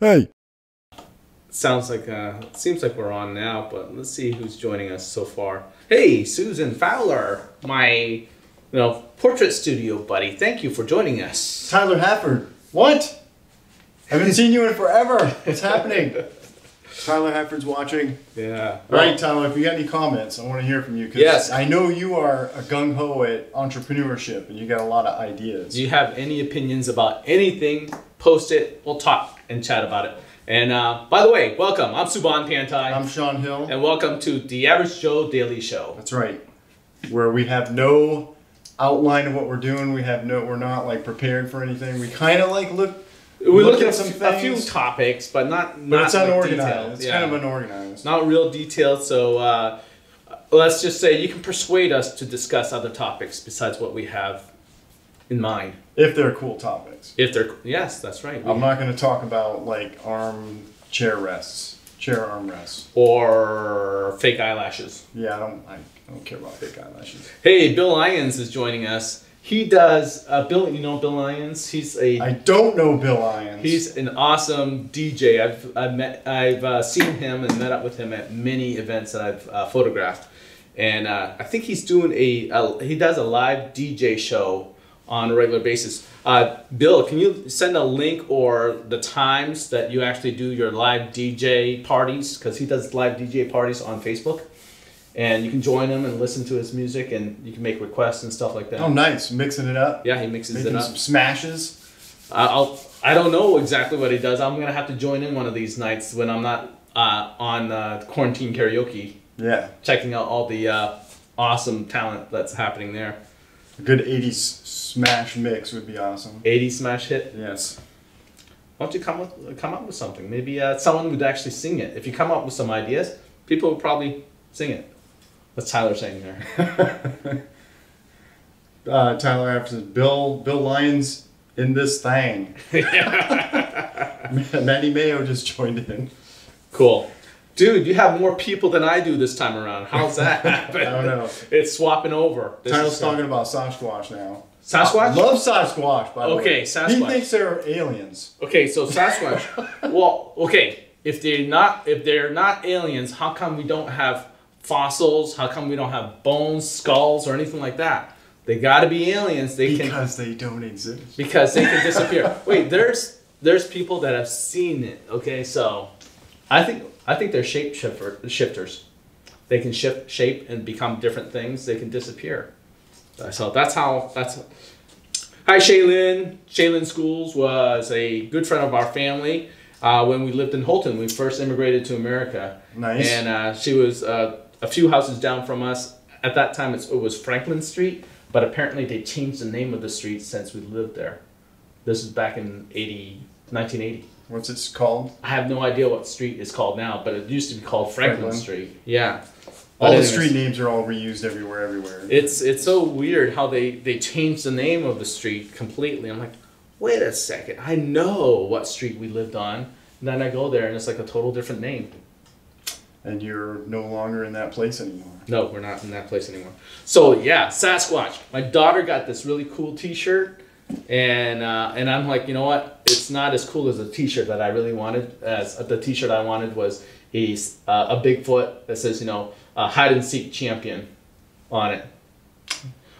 Hey. Sounds like uh seems like we're on now, but let's see who's joining us so far. Hey, Susan Fowler, my you know portrait studio buddy. Thank you for joining us. Tyler Hafford. What? Haven't seen you in forever. What's happening? Tyler Hafford's watching. Yeah. All right, Tyler, if you got any comments, I want to hear from you. 'cause Yes. I know you are a gung ho at entrepreneurship and you got a lot of ideas. Do you have any opinions about anything? Post it. We'll talk and chat about it. And uh, by the way, welcome. I'm Soubanh Phanthay, I'm Shawn Hill. and welcome to the Average Joe Daily Show. That's right. Where we have no outline of what we're doing. We have no. We're not like prepared for anything. We kind of like look. We look look at at some a few topics, but not But not it's like unorganized. detailed. It's Yeah. kind of unorganized. not real detailed. So uh, let's just say you can persuade us to discuss other topics besides what we have in mind. If they're cool topics. If they're yes, that's right. I'm not going to talk about like arm chair rests, chair arm rests. or fake eyelashes. Yeah, I don't. I don't care about fake eyelashes. Hey, Bill Lyons is joining us. He does. Uh, Bill, you know Bill Lyons. He's a I don't know Bill Lyons. He's an awesome DJ. I've I've met I've uh, seen him and met up with him at many events that I've uh, photographed, and uh, I think he's doing a, a he does a live DJ show on a regular basis. Uh, Bill, can you send a link or the times that you actually do your live DJ parties? Because he does live DJ parties on Facebook, and you can join him and listen to his music, and you can make requests and stuff like that. oh, nice, mixing it up, yeah, he mixes making it up. some smashes. I- I'll. I don't know exactly what he does. I'm gonna have to join in one of these nights when I'm not uh, on uh, quarantine karaoke, Yeah, checking out all the uh, awesome talent that's happening there. A good '80s smash mix would be awesome. 80s smash hit. Yes. Why don't you come with come up with something? Maybe uh, someone would actually sing it. If you come up with some ideas, people would probably sing it. What's Tyler saying there? Uh, Tyler Hafford says Bill Bill Lyons in this thing. Matty Mayo just joined in. cool. Dude, you have more people than I do this time around. How's that happen? I don't know. It's swapping over. This Tyler's talking about Sasquatch now. Sasquatch? Love Sasquatch, by the way. Okay, Sasquatch. He thinks they're aliens. Okay, so Sasquatch. well, okay, if they're not if they're not aliens, how come we don't have fossils? How come we don't have bones, skulls, or anything like that? They got to be aliens. They can Because they don't exist. because they can disappear. Wait, there's there's people that have seen it. Okay, so I think I think they're shape shifter, shifters. They can shift shape and become different things. They can disappear. So that's how that's. Hi, Shaylin. Shaylin Schools was a good friend of our family uh, when we lived in Houlton. We first immigrated to America. Nice. And uh, she was uh, a few houses down from us. At that time, it was Franklin Street, but apparently they changed the name of the street since we lived there. This is back in 80, 1980. What's it called? I have no idea what street is called now, but it used to be called Franklin, Franklin. Street. Yeah. All But the anyways, street names are all reused everywhere, everywhere. It's it's so weird how they they changed the name of the street completely. I'm like, wait a second, I know what street we lived on. And then I go there and it's like a total different name. and you're no longer in that place anymore. No, we're not in that place anymore. So yeah, Sasquatch. My daughter got this really cool T-shirt, and uh, and I'm like, you know what? It's not as cool as the T-shirt that I really wanted. As the T-shirt I wanted was a uh, a Bigfoot that says, you know, uh, hide and seek champion, on it,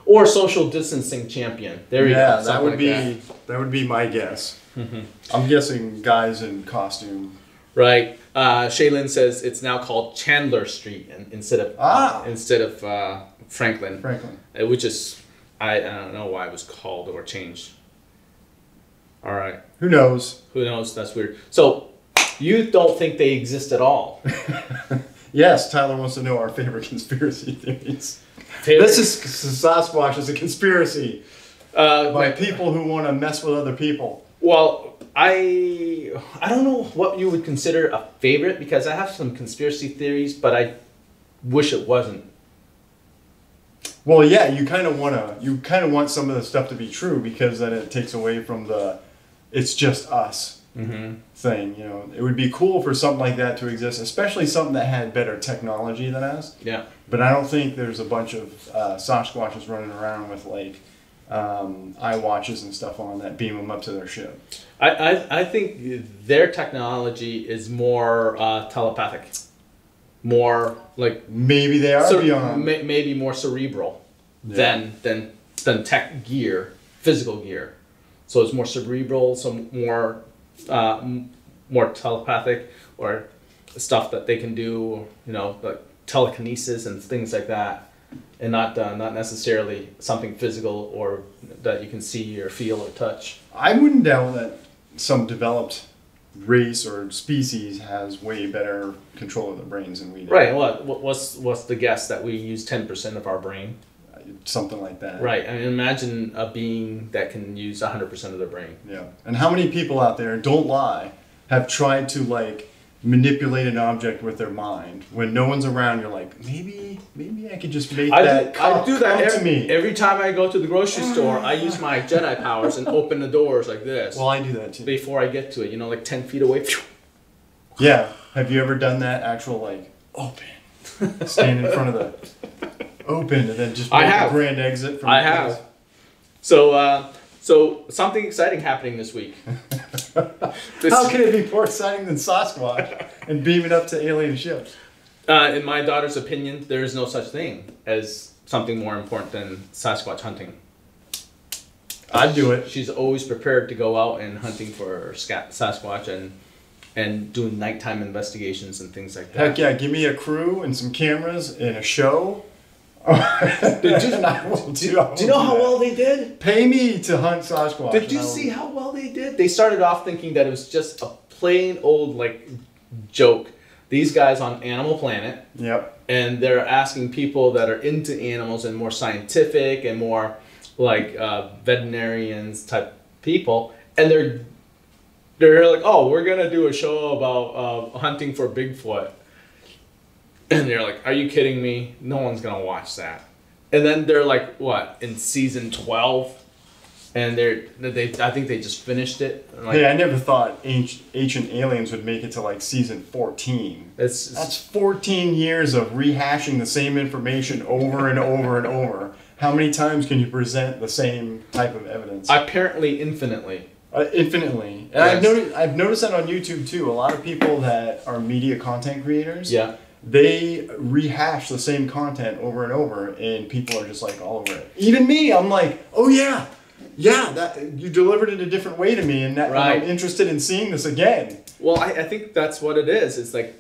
or social distancing champion. There you yeah, go. that would like be that. that. would be my guess. I'm guessing guys in costume. right. Uh, Shaylin says it's now called Chandler Street instead of Ah. instead of uh, Franklin. Franklin. Uh, which is I, I don't know why it was called or changed. All right, Who knows? who knows? That's weird. So you don't think they exist at all? Yes, Tyler wants to know our favorite conspiracy theories. Favorite- This is Sasquatch is a conspiracy uh, by people who want to mess with other people. well, I I don't know what you would consider a favorite because I have some conspiracy theories, but I wish it wasn't. Well, yeah, you kind of want to you kind of want some of the stuff to be true because then it takes away from the it's just us Mm-hmm. thing. You know, it would be cool for something like that to exist, especially something that had better technology than us. Yeah. But I don't think there's a bunch of uh, Sasquatches running around with like um, eye watches and stuff on that beam them up to their ship. I, I, I think their technology is more uh, telepathic, more like Maybe they are beyond. may, maybe more cerebral Yeah. than than than tech gear, physical gear. So it's more cerebral, some more uh, m- more telepathic or stuff that they can do, you know, like telekinesis and things like that, and not uh, not necessarily something physical or that you can see or feel or touch. I wouldn't doubt that some developed race or species has way better control of their brains than we do. Right. What what- what's what's the guess that we use ten percent of our brain? Something like that. Right. I mean, imagine a being that can use hundred percent of their brain. Yeah. And how many people out there, don't lie, have tried to like manipulate an object with their mind when no one's around? You're like, maybe, maybe I could just make I that do, I do that come every, to me. every time I go to the grocery store. I use my Jedi powers and open the doors like this well, I do that too. before I get to it. You know, like ten feet away. Yeah. Have you ever done that actual like open, stand in front of the open, and then just I have. a grand exit from I the place? have. So, uh, so something exciting happening this week. This- How can it be more exciting than Sasquatch and beaming up to alien ships? uh, in my daughter's opinion, there is no such thing as something more important than Sasquatch hunting. I'd do it. She's always prepared to go out and hunting for Sasquatch and and doing nighttime investigations and things like that. Heck yeah, give me a crew and some cameras and a show. And I will do, Do you know how that. well they did? Pay me to hunt Sasquatch. Did you see how well they did? They started off thinking that it was just a plain old like joke. These guys on Animal Planet, Yep. and they're asking people that are into animals and more scientific and more like uh, veterinarians type people, and they're they're like, oh, we're gonna do a show about uh, hunting for Bigfoot, and they're like, are you kidding me? No one's gonna watch that. And then they're like, what in season twelve, and they're they I think they just finished it. Like, Hey, I never thought Ancient, Ancient Aliens would make it to like season 14. it's, That's 14 years of rehashing the same information over and over and over. How many times can you present the same type of evidence? apparently infinitely. Uh, infinitely. And I've, noticed, I've noticed that on YouTube too. A lot of people that are media content creators, Yeah. They rehash the same content over and over, and people are just like all over it. Even me, I'm like, oh yeah, yeah, that you delivered it a different way to me, and, that, and I'm interested in seeing this again. Well, I, I think that's what it is. It's like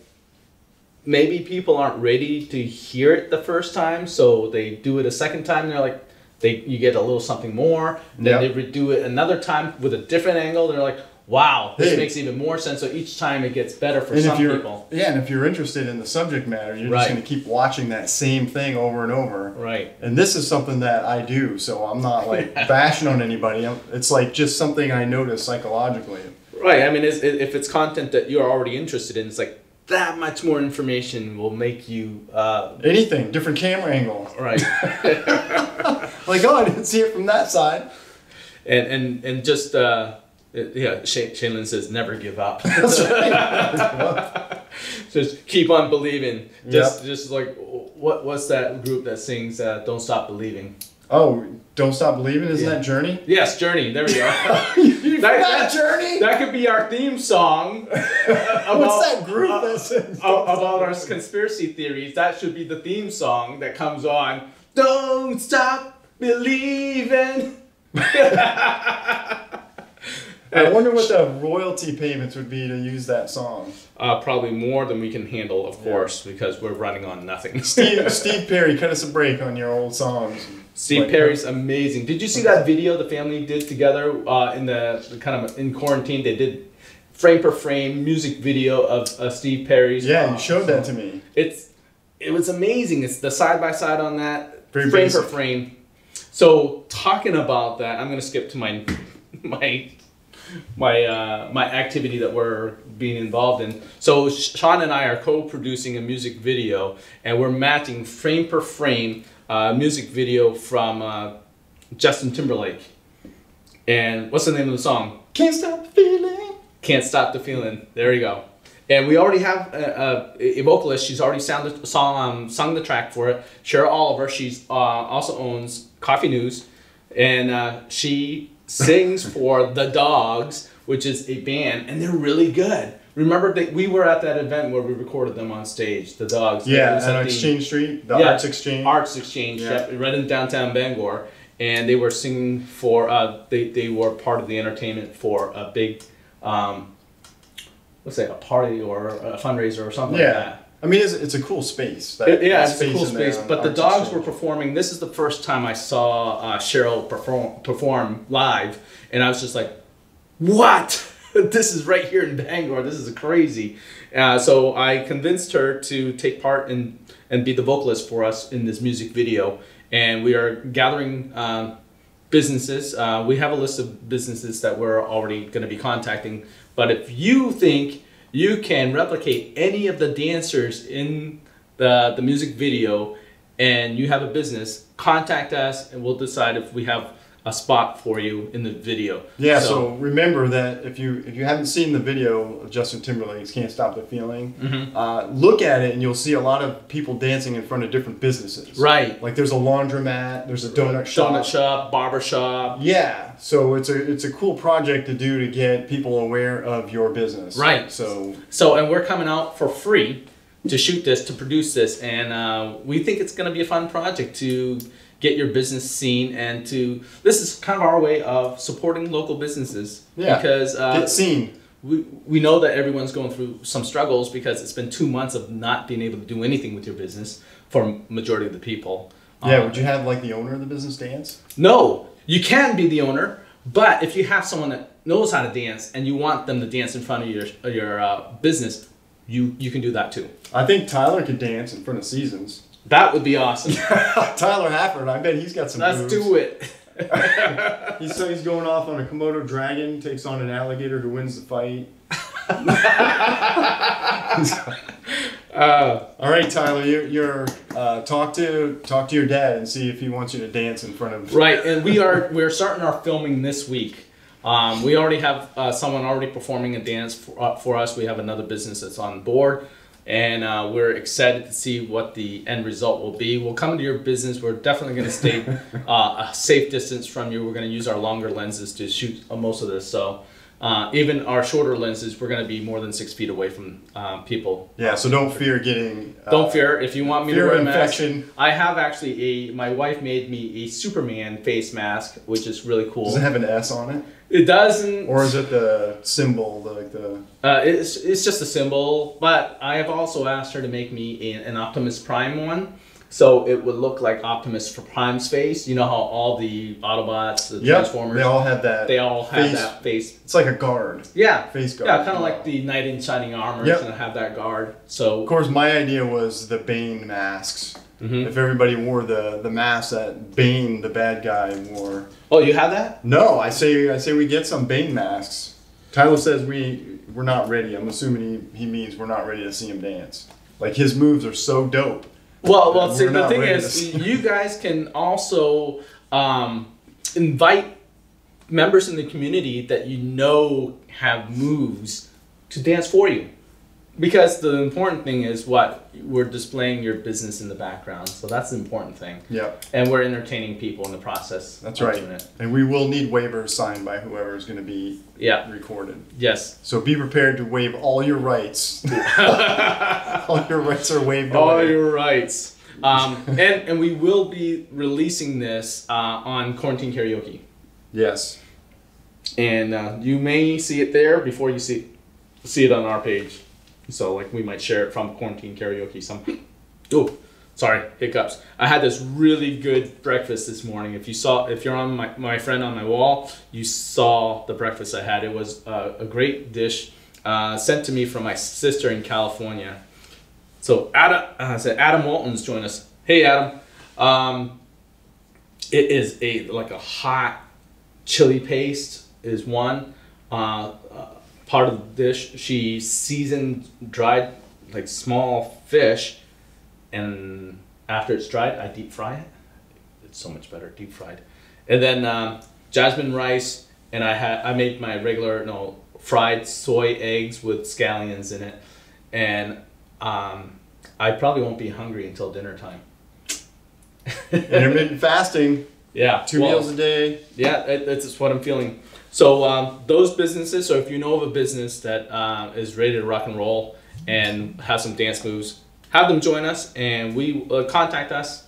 maybe people aren't ready to hear it the first time, so they do it a second time. They're like, they you get a little something more. Then Yep. they redo it another time with a different angle. They're like, wow, this Hey. makes even more sense. So each time it gets better for And some people. yeah, and if you're interested in the subject matter, you're Right. just going to keep watching that same thing over and over. Right. And this is something that I do, so I'm not like bashing on anybody. I'm, it's like just something I notice psychologically. Right. I mean, it's, if it's content that you're already interested in, it's like that much more information will make you uh, Anything, different camera angle. right. Like, oh, I didn't see it from that side. and and and just uh, yeah, Shane, Shaylin says never give up. That's right. just keep on believing. Just just like what what's that group that sings uh, "Don't Stop Believing"? oh, don't stop believing. Isn't Yeah. that Journey? Yes, Journey. There we go. That- that- Journey. that could be our theme song. uh, about, What's that group uh, that sings? about our conspiracy theories? That should be the theme song that comes on. Don't stop believing. I wonder what the royalty payments would be to use that song. Uh, probably more than we can handle, of course, because we're running on nothing. Steve, Steve Perry, cut us a break on your old songs. Steve Like, Perry's amazing. Did you see that video the family did together uh, in the, the kind of in quarantine? They did frame per frame music video of uh, Steve Perry's. Yeah, uh, you showed that to me. It's it was amazing. It's the side by side on that Very frame basic. per frame. So talking about that, I'm gonna skip to my my my uh, my activity that we're being involved in. So Shawn and I are co-producing a music video, and we're matching frame per frame uh, music video from uh, Justin Timberlake. And what's the name of the song? Can't stop the feeling. Can't stop the feeling. There you go. And we already have a, a, a vocalist. She's already sounded song um, sung the track for it. Cheryl Oliver. She's uh, also owns Coffee News, and uh, she sings for the Dogs, which is a band, and they're really good. Remember that we were at that event where we recorded them on stage, the Dogs. Yeah, at Exchange Street, the Yeah, Arts Exchange. Arts Exchange, Yeah. right in downtown Bangor, and they were singing for. Uh, they they were part of the entertainment for a big, um, let's say a party or a fundraiser or something like Yeah. that. I mean, it's, it's a cool space. That, It- yeah, that it's a cool space. But the dogs were performing. This is the first time I saw uh, Cheryl perform perform live, and I was just like, "What? this is right here in Bangor. This is crazy." Uh, so I convinced her to take part in and be the vocalist for us in this music video, and we are gathering. Um, businesses uh, we have a list of businesses that we're already going to be contacting but if you think you can replicate any of the dancers in the, the music video and you have a business contact us and we'll decide if we have a spot for you in the video Yeah, so, remember that if you if you haven't seen the video of Justin Timberlake's "Can't Stop the Feeling," Mm-hmm. uh, look at it and you'll see a lot of people dancing in front of different businesses. right Like there's a laundromat, there's a donut shop. donut shop barber shop Yeah, so it's a it's a cool project to do to get people aware of your business. Right. So So, and we're coming out for free to shoot this, to produce this, and uh, we think it's going to be a fun project to get your business seen and to. This is kind of our way of supporting local businesses Yeah. because uh, get seen. we, we know that everyone's going through some struggles because it's been two months of not being able to do anything with your business for majority of the people. Yeah, Um, would you have like the owner of the business dance? no, you can be the owner, but if you have someone that knows how to dance and you want them to dance in front of your your uh, business, you you can do that too. I think Tyler could dance in front of Seasons. That would be awesome. Tyler Hafford, I bet he's got some. Let's moves. do it. He's so he's going off on a Komodo dragon, takes on an alligator who wins the fight. Uh, All right, Tyler, you're, you're uh, talk to talk to your dad and see if he wants you to dance in front of. right, and we are we're starting our filming this week. Um, we already have uh, someone already performing a dance for, uh, for us. We have another business that's on board, and uh, we're excited to see what the end result will be. We'll come into your business. We're definitely going to stay uh, a safe distance from you. We're going to use our longer lenses to shoot uh, most of this. So uh, even our shorter lenses, we're going to be more than six feet away from um, people. Yeah, so don't fear getting. Uh, Don't fear. If you want me to wear a of mask, infection. I have actually a. My wife made me a Superman face mask, which is really cool. Does it have an S on it, It doesn't. or is it the symbol, like the? Uh, it's it's just a symbol, but I have also asked her to make me a, an Optimus Prime one, so it would look like Optimus for Prime's face. You know how all the Autobots, the Yep, Transformers, they all have that. they all have face. that face. It's like a guard, Yeah, face guard. yeah, kind of like the knight in shining armor. Yep. It's gonna have that guard. So Of course, my idea was the Bane masks. Mhm. If everybody wore the the mask that Bane, the bad guy, wore. oh, you have that? No, I say I say we get some Bane masks. Tyler says we we're not ready. I'm assuming he, he means we're not ready to see him dance. Like his moves are so dope. Well, well, see, the thing is, you guys can also um, invite members in the community that you know have moves to dance for you. Because the important thing is what we're displaying your business in the background, so that's the important thing, Yep, and we're entertaining people in the process. that's right. And we will need waivers signed by whoever is going to be Yeah. recorded. Yes. So be prepared to waive all your rights. all your rights are waived All away. your rights. Um, and and we will be releasing this uh, on quarantine karaoke. Yes. and uh, you may see it there before you see see it on our page. So like we might share it from quarantine karaoke. Some oh, sorry hiccups. I had this really good breakfast this morning. If you saw, if you're on my my friend on my wall, you saw the breakfast I had. It was uh, a great dish uh, sent to me from my sister in California. So Adam, uh, said Adam Walton's joined us. Hey Adam, um, it is a like a hot chili paste is one uh, uh, part of the dish. She seasoned dried like small fish, and after it's dried, I deep fry it. It's so much better deep fried. And then um, jasmine rice, and I had I made my regular no fried soy eggs with scallions in it, and um, I probably won't be hungry until dinner time. Intermittent fasting. Yeah. Two well, meals a day. Yeah, that's what I'm feeling. So um, those businesses. So if you know of a business that uh, is ready to rock and roll and have some dance moves, have them join us and we uh, contact us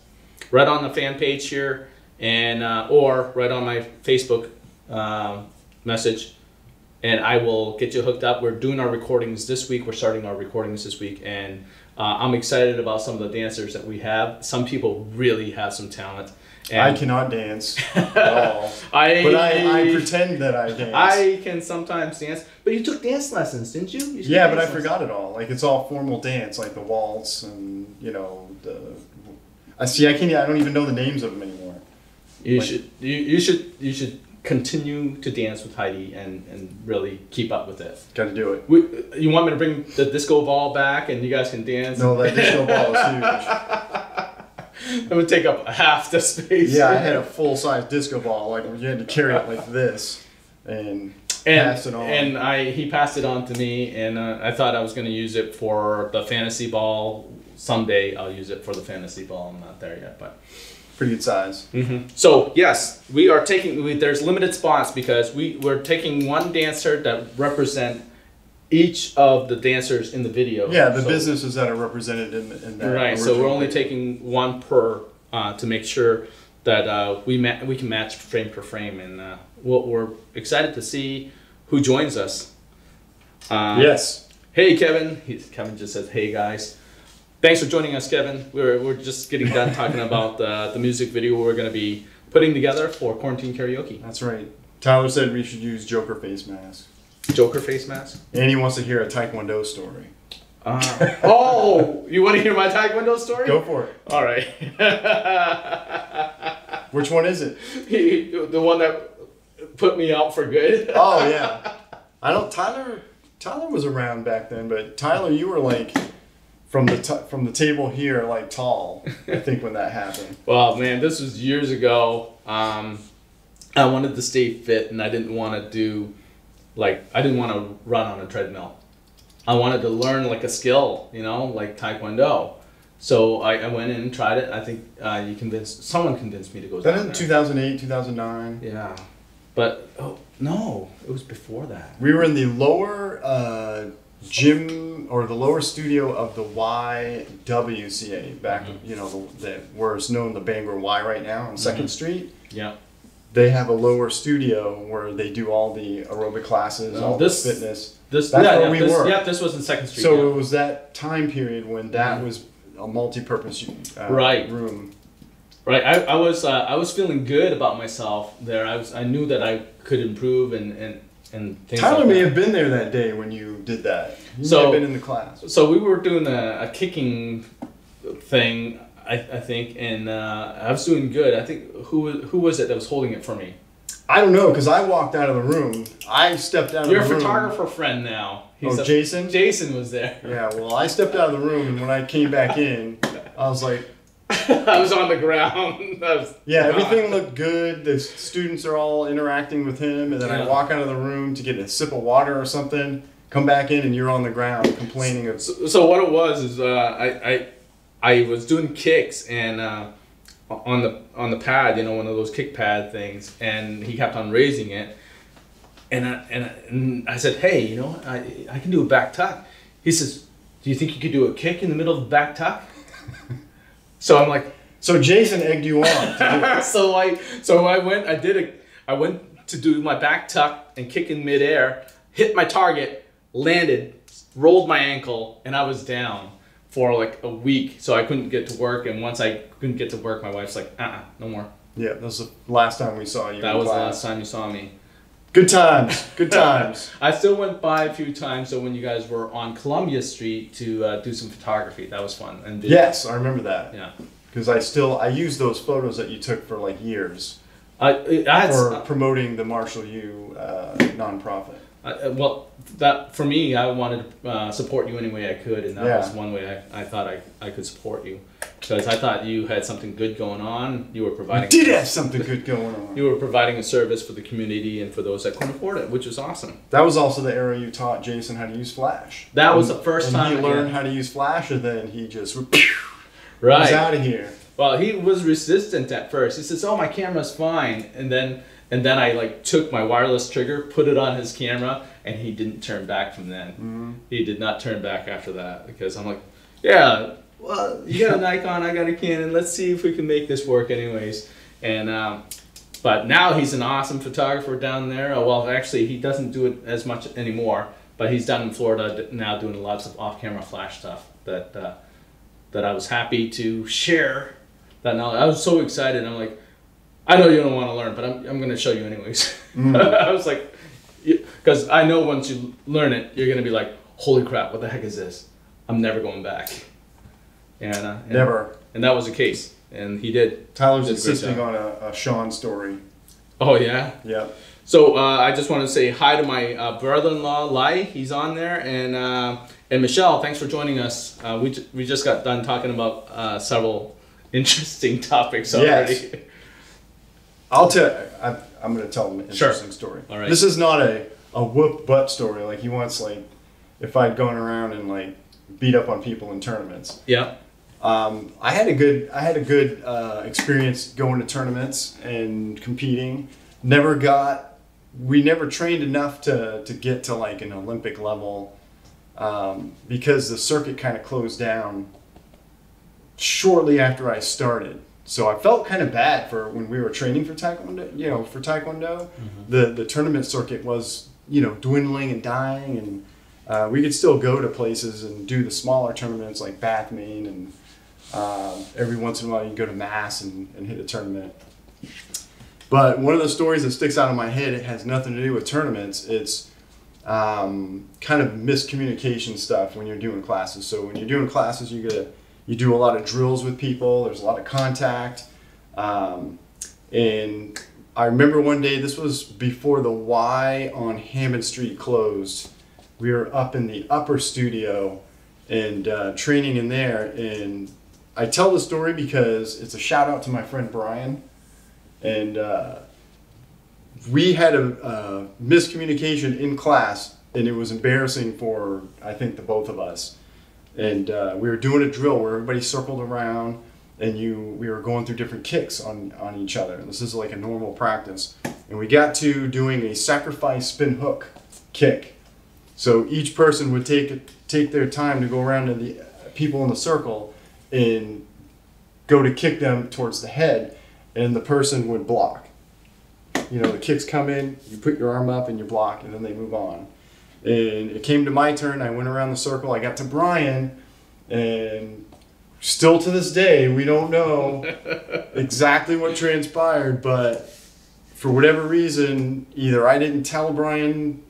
right on the fan page here and uh, or right on my Facebook um, message, and I will get you hooked up. We're doing our recordings this week. We're starting our recordings this week, and uh, I'm excited about some of the dancers that we have. Some people really have some talent. And I cannot dance at all. I, But I, I pretend that I dance. I can sometimes dance, but you took dance lessons, didn't you? you yeah, but I lessons. forgot it all. Like it's all formal dance, like the waltz and you know the. I see. I can't. I don't even know the names of them anymore. You Like- should you, you should you should continue to dance with Heidi and, and really keep up with it. Got to do it. We, you want me to bring the disco ball back and you guys can dance? No, that disco ball is huge. It would take up half the space. Yeah, I had a full size disco ball. Like you had to carry it like this, and and, pass it on. And I he passed it on to me, and uh, I thought I was going to use it for the fantasy ball. Someday I'll use it for the fantasy ball. I'm not there yet, but. pretty good size. So yes, we are taking. We, there's limited spots because we we're taking one dancer that represent each of the dancers in the video. Yeah, the So- businesses that are represented in, in that. Right. So we're only video. taking one per uh, to make sure that uh, we ma- we can match frame per frame, and uh, we'll, we're excited to see who joins us. Uh, Yes. Hey Kevin. He's, Kevin just says, "Hey guys." Thanks for joining us, Kevin. We're, we're just getting done talking about uh, the music video we're going to be putting together for quarantine karaoke. That's right. Tyler said we should use Joker face mask, Joker face mask. and he wants to hear a Taekwondo story. Uh, oh, you want to hear my Taekwondo story? Go for it. All right. Which one is it? he, the one that put me out for good. Oh yeah. I don't. Tyler. Tyler was around back then, but Tyler, you were like from the t- from the table here, like tall. I think when that happened. Well, man, this was years ago. Um, I wanted to stay fit, and I didn't want to do like I didn't want to run on a treadmill. I wanted to learn like a skill, you know, like Taekwondo. So I, I went in and tried it. I think uh, you convinced someone convinced me to go That down in 2008, 2009. Yeah, but oh no, it was before that. We were in the lower uh, gym or the lower studio of the YWCA back, Mm-hmm. you know, the, the where it's known the Bangor Y right now on 2nd Mm-hmm. Street. Yeah. They have a lower studio where they do all the aerobic classes, No, all this- the fitness. This That's yeah, where yeah, we this, were. Yeah, this was in Second Street. So yeah. it was that time period when that was a multi-purpose uh, Right. room. Right, I, I was uh, I was feeling good about myself there. I was I knew that I could improve and and and things. Tyler like may that. have been there that day when you did that. He may So- have been in the class. So we were doing a, a kicking thing, I, I think, and uh, I was doing good. I think who who was it that was holding it for me? I don't know because I walked out of the room. I stepped out Your of the room. photographer friend now. Oh, a- Jason? Jason was there. Yeah, well, I stepped out of the room, and when I came back in, I was like, I was on the ground. Yeah, everything looked good. The students are all interacting with him, and then I walk out of the room to get a sip of water or something. Come back in, and you're on the ground complaining of. So, so what it was is uh, I, I I was doing kicks and uh, on the on the pad, you know, one of those kick pad things, and he kept on raising it, and I, and, I, and I said, hey, you know, I I can do a back tuck. He says, do you think you could do a kick in the middle of the back tuck? so I'm like, So Jason egged you on. to do it. so I so I went I did it I went to do my back tuck and kick in midair, hit my target, landed, rolled my ankle, and I was down for like a week. So I couldn't get to work and once I couldn't get to work my wife's like, uh uh no more. Yeah, that was the last time we saw you. That was the last time you saw me. Good times. Good times. I still went by a few times so when you guys were on Columbia Street to uh, do some photography. That was fun. And video. yes, I remember that Yeah. because I still I used those photos that you took for like years I, I for promoting the Marshall U uh, nonprofit. Uh, well, that for me, I wanted to uh, support you any way I could, and that Yeah. was one way I, I thought I, I could support you because I thought you had something good going on. You were providing did have something good going on. you were providing a service for the community and for those that couldn't afford it, which was awesome. That was also the era you taught Jason how to use Flash. That was And- the first time he learned how to use Flash, and then he just right was out of here. Well, he was resistant at first. He says, "Oh, my camera's fine," and then and then I like took my wireless trigger, put it on his camera, and he didn't turn back from then. Mm-hmm. He did not turn back after that because I'm like, "Yeah, well, you got a Nikon, I got a Canon. Let's see if we can make this work, anyways." And um, but now he's an awesome photographer down there. Uh, Well, actually, he doesn't do it as much anymore, but he's down in Florida now doing lots of off-camera flash stuff that uh, that I was happy to share. That knowledge. I was so excited. I'm like, I know you don't want to learn, but I'm, I'm going to show you anyways. I was like, because I know once you learn it, you're going to be like, holy crap, what the heck is this? I'm never going back. And, uh, and Never. And that was the case. And he did. Tyler's Did insisting on a, a Shawn story. Oh, yeah. Yeah. So uh, I just want to say hi to my uh, brother-in-law Lai. He's on there, and uh, and Michelle. Thanks for joining us. Uh, we, we just got done talking about uh, several interesting topics already. Yes. I'll tell. I, I'm going to tell him an Sure. interesting story. All right. This is not a a whoop butt story. Like he wants like if I'd gone around and like beat up on people in tournaments. Yeah. Um, I had a good I had a good uh, experience going to tournaments and competing. Never got we never trained enough to to get to like an Olympic level um, because the circuit kind of closed down shortly after I started. So I felt kind of bad for when we were training for taekwondo. You know, for taekwondo, the the tournament circuit was you know dwindling and dying, and uh, we could still go to places and do the smaller tournaments like Bath, Maine, and uh, every once in a while you go to Mass and, and hit a tournament. But one of the stories that sticks out in my head, it has nothing to do with tournaments. It's um, kind of miscommunication stuff when you're doing classes. So when you're doing classes, you gotta you do a lot of drills with people. There's a lot of contact, um, and I remember one day. This was before the Y on Hammond Street closed. We were up in the upper studio and uh, training in there. And I tell the story because it's a shout out to my friend Brian. And uh, we had a, a miscommunication in class, and it was embarrassing for I think the both of us. And uh, we were doing a drill where everybody circled around, and you we were going through different kicks on on each other. This is like a normal practice. And we got to doing a sacrifice spin hook kick. So each person would take take their time to go around to the people in the circle and go to kick them towards the head, and the person would block. You know, the kicks come in, you put your arm up and you block, and then they move on. And it came to my turn. I went around the circle. I got to Brian, and still to this day, we don't know exactly what transpired, but for whatever reason, either I didn't tell Brian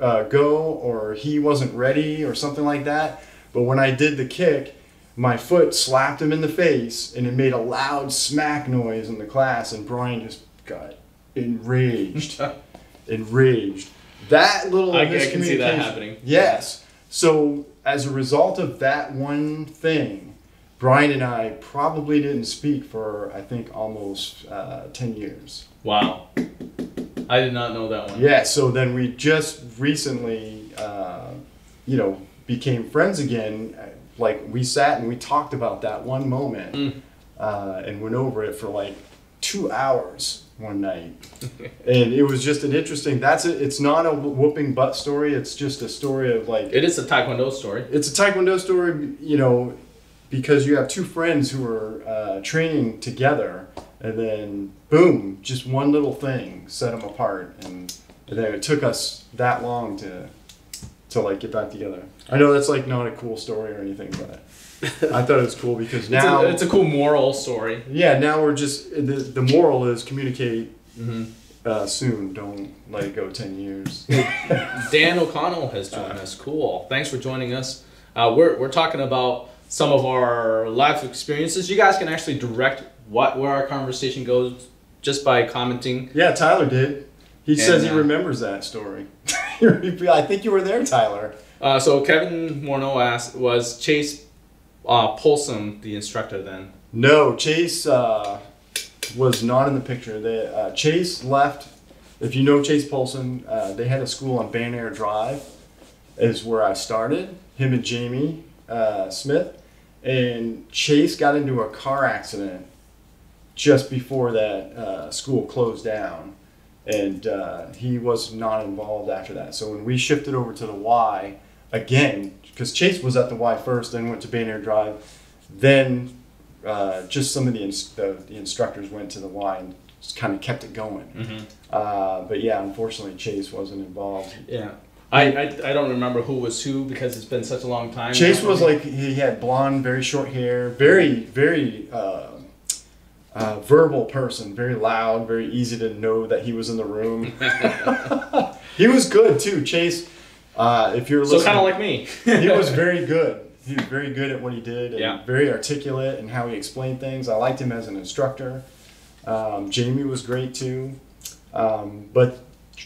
uh, go or he wasn't ready or something like that. But when I did the kick, my foot slapped him in the face and it made a loud smack noise in the class, and Brian just got enraged. enraged. That little I- I can see that happening. Yes. So as a result of that one thing, Brian and I probably didn't speak for I think almost uh, ten years. Wow. I did not know that one. Yeah. So then we just recently, uh, you know, became friends again. Like we sat and we talked about that one moment Mm. uh, and went over it for like two hours one night, and it was just an interesting. That's it. It's not a whooping butt story. It's just a story of like It is a Taekwondo story. it's a taekwondo story you know because you have two friends who are uh, training together and then boom just one little thing set them apart and, and then it took us that long to to like get back together i know that's like not a cool story or anything but i thought it was cool because It's, now a, it's a cool moral story. yeah now we're just the, the moral is communicate Mm-hmm. uh, soon don't let it go 10 years Dan O'Connell has joined us. Cool. Thanks for joining us. Uh, we're, we're talking about some of our life experiences. You guys can actually direct what where our conversation goes just by commenting. Yeah, Tyler did. He says he uh, remembers that story. I think you were there, Tyler. Uh, so Kevin Morneau asked, was Chase uh, Polson the instructor then? No, Chase uh, was not in the picture. They, uh, Chase left. If you know Chase Polson, uh, they had a school on Ban Air Drive, is where I started. Him and Jamie uh, Smith, and Chase got into a car accident just before that uh, school closed down, and uh, he was not involved after that. So when we shifted over to the Y again, because Chase was at the Y first, then went to Baynard Drive, then uh, just some of the, ins- the the instructors went to the Y and just kind of kept it going. Mm-hmm. Uh, but yeah, unfortunately, Chase wasn't involved. Yeah. I, I, I don't remember who was who because it's been such a long time. Chase was like he had blonde, very short hair, very very uh, uh, verbal person, very loud, very easy to know that he was in the room. he was good too, Chase. Uh, if you're so kind of like me. he was very good. He was very good at what he did and Yeah. very articulate in how he explained things. I liked him as an instructor. Um, Jamie was great too. Um, but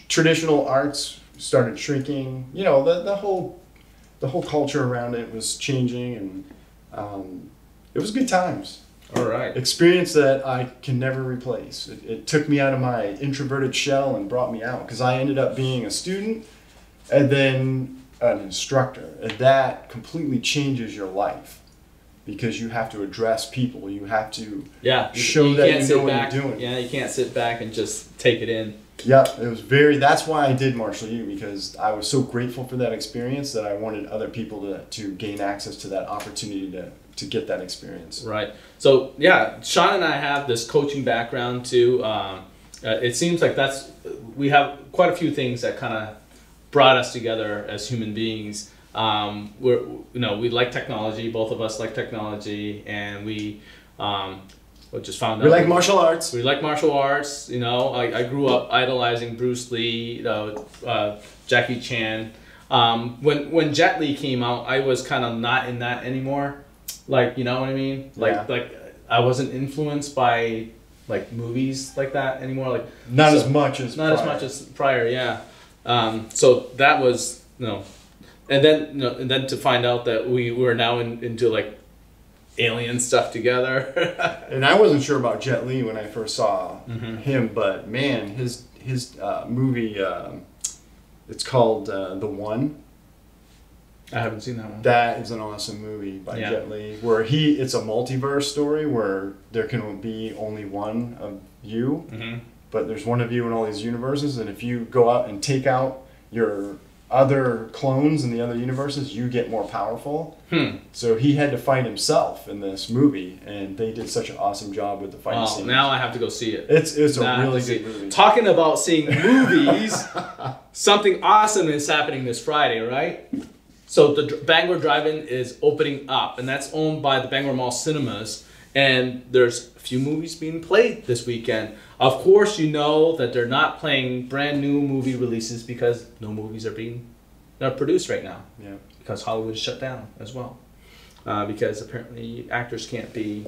traditional arts started shrinking. You know, the, the whole the whole culture around it was changing and um, it was good times. All right. Experience that I can never replace. It, it took me out of my introverted shell and brought me out because I ended up being a student and then an instructor. And that completely changes your life because you have to address people. You have to, Yeah. Show that can't you know what you're doing. Yeah, you can't sit back and just take it in. yeah, it was very, that's why I did Marshall U because I was so grateful for that experience that I wanted other people to, to gain access to that opportunity to, to get that experience. Right. So yeah, Shawn and I have this coaching background too. Um, uh, it seems like that's we have quite a few things that kind of brought us together as human beings. Um, we're you know we like technology. Both of us like technology, and we um, we just found out We like martial arts. we like martial arts. You know, I, I grew up idolizing Bruce Lee, you know, uh, Jackie Chan. Um, when when Jet Li came out, I was kind of not in that anymore. Like, you know what I mean? Like, Yeah. like I wasn't influenced by like movies like that anymore. Like, Not So- as much as not as much as prior. Yeah. Um, so that was you know, and then you know, and then to find out that we were now in, into like alien stuff together. And I wasn't sure about Jet Li when I first saw Mhm. him, but man, his his uh, movie, um it's called uh, The One. I haven't seen that one. That is an awesome movie by Yeah. Jet Li, where he it's a multiverse story where there can be only one of you, hmm but there's one of you in all these universes, and if you go out and take out your other clones in the other universes, you get more powerful. Hmm. So he had to fight himself in this movie, and they did such an awesome job with the fight Oh, scene. now I have to go see it. It's it's a Now really good movie. Talking about seeing movies, something awesome is happening this Friday, right? So the Bangor Drive-In is opening up, and that's owned by the Bangor Mall Cinemas. And there's a few movies being played this weekend. Of course, you know that they're not playing brand new movie releases because no movies are being uh, produced right now Yeah. because Hollywood is shut down as well. Uh, because apparently actors can't be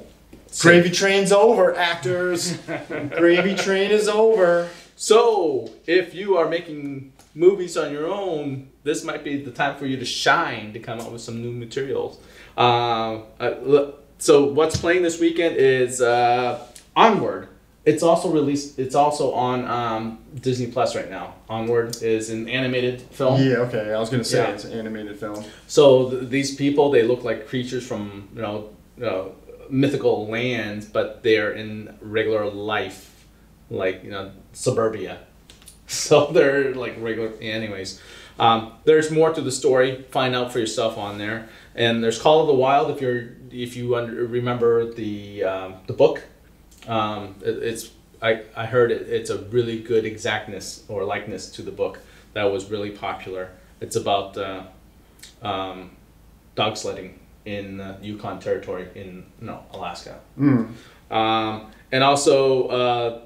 Gravy train's over, actors. Gravy train is over. So, if you are making movies on your own, this might be the time for you to shine to come up with some new materials. Uh, uh, look, so, what's playing this weekend is uh, Onward. It's also released. It's also on um, Disney Plus right now. Onward is an animated film. Yeah, okay. I was gonna say Yeah. it's an animated film. So th- these people, they look like creatures from you know, you know mythical lands, but they're in regular life, like you know suburbia. So they're like regular. Anyways, um, there's more to the story. Find out for yourself on there. And there's Call of the Wild. If you're if you under, remember the um, the book, um, it, it's I, I heard it, it's a really good exactness or likeness to the book that was really popular. It's about uh, um, dog sledding in uh, Yukon Territory in no Alaska. Mm. Um, and also, uh,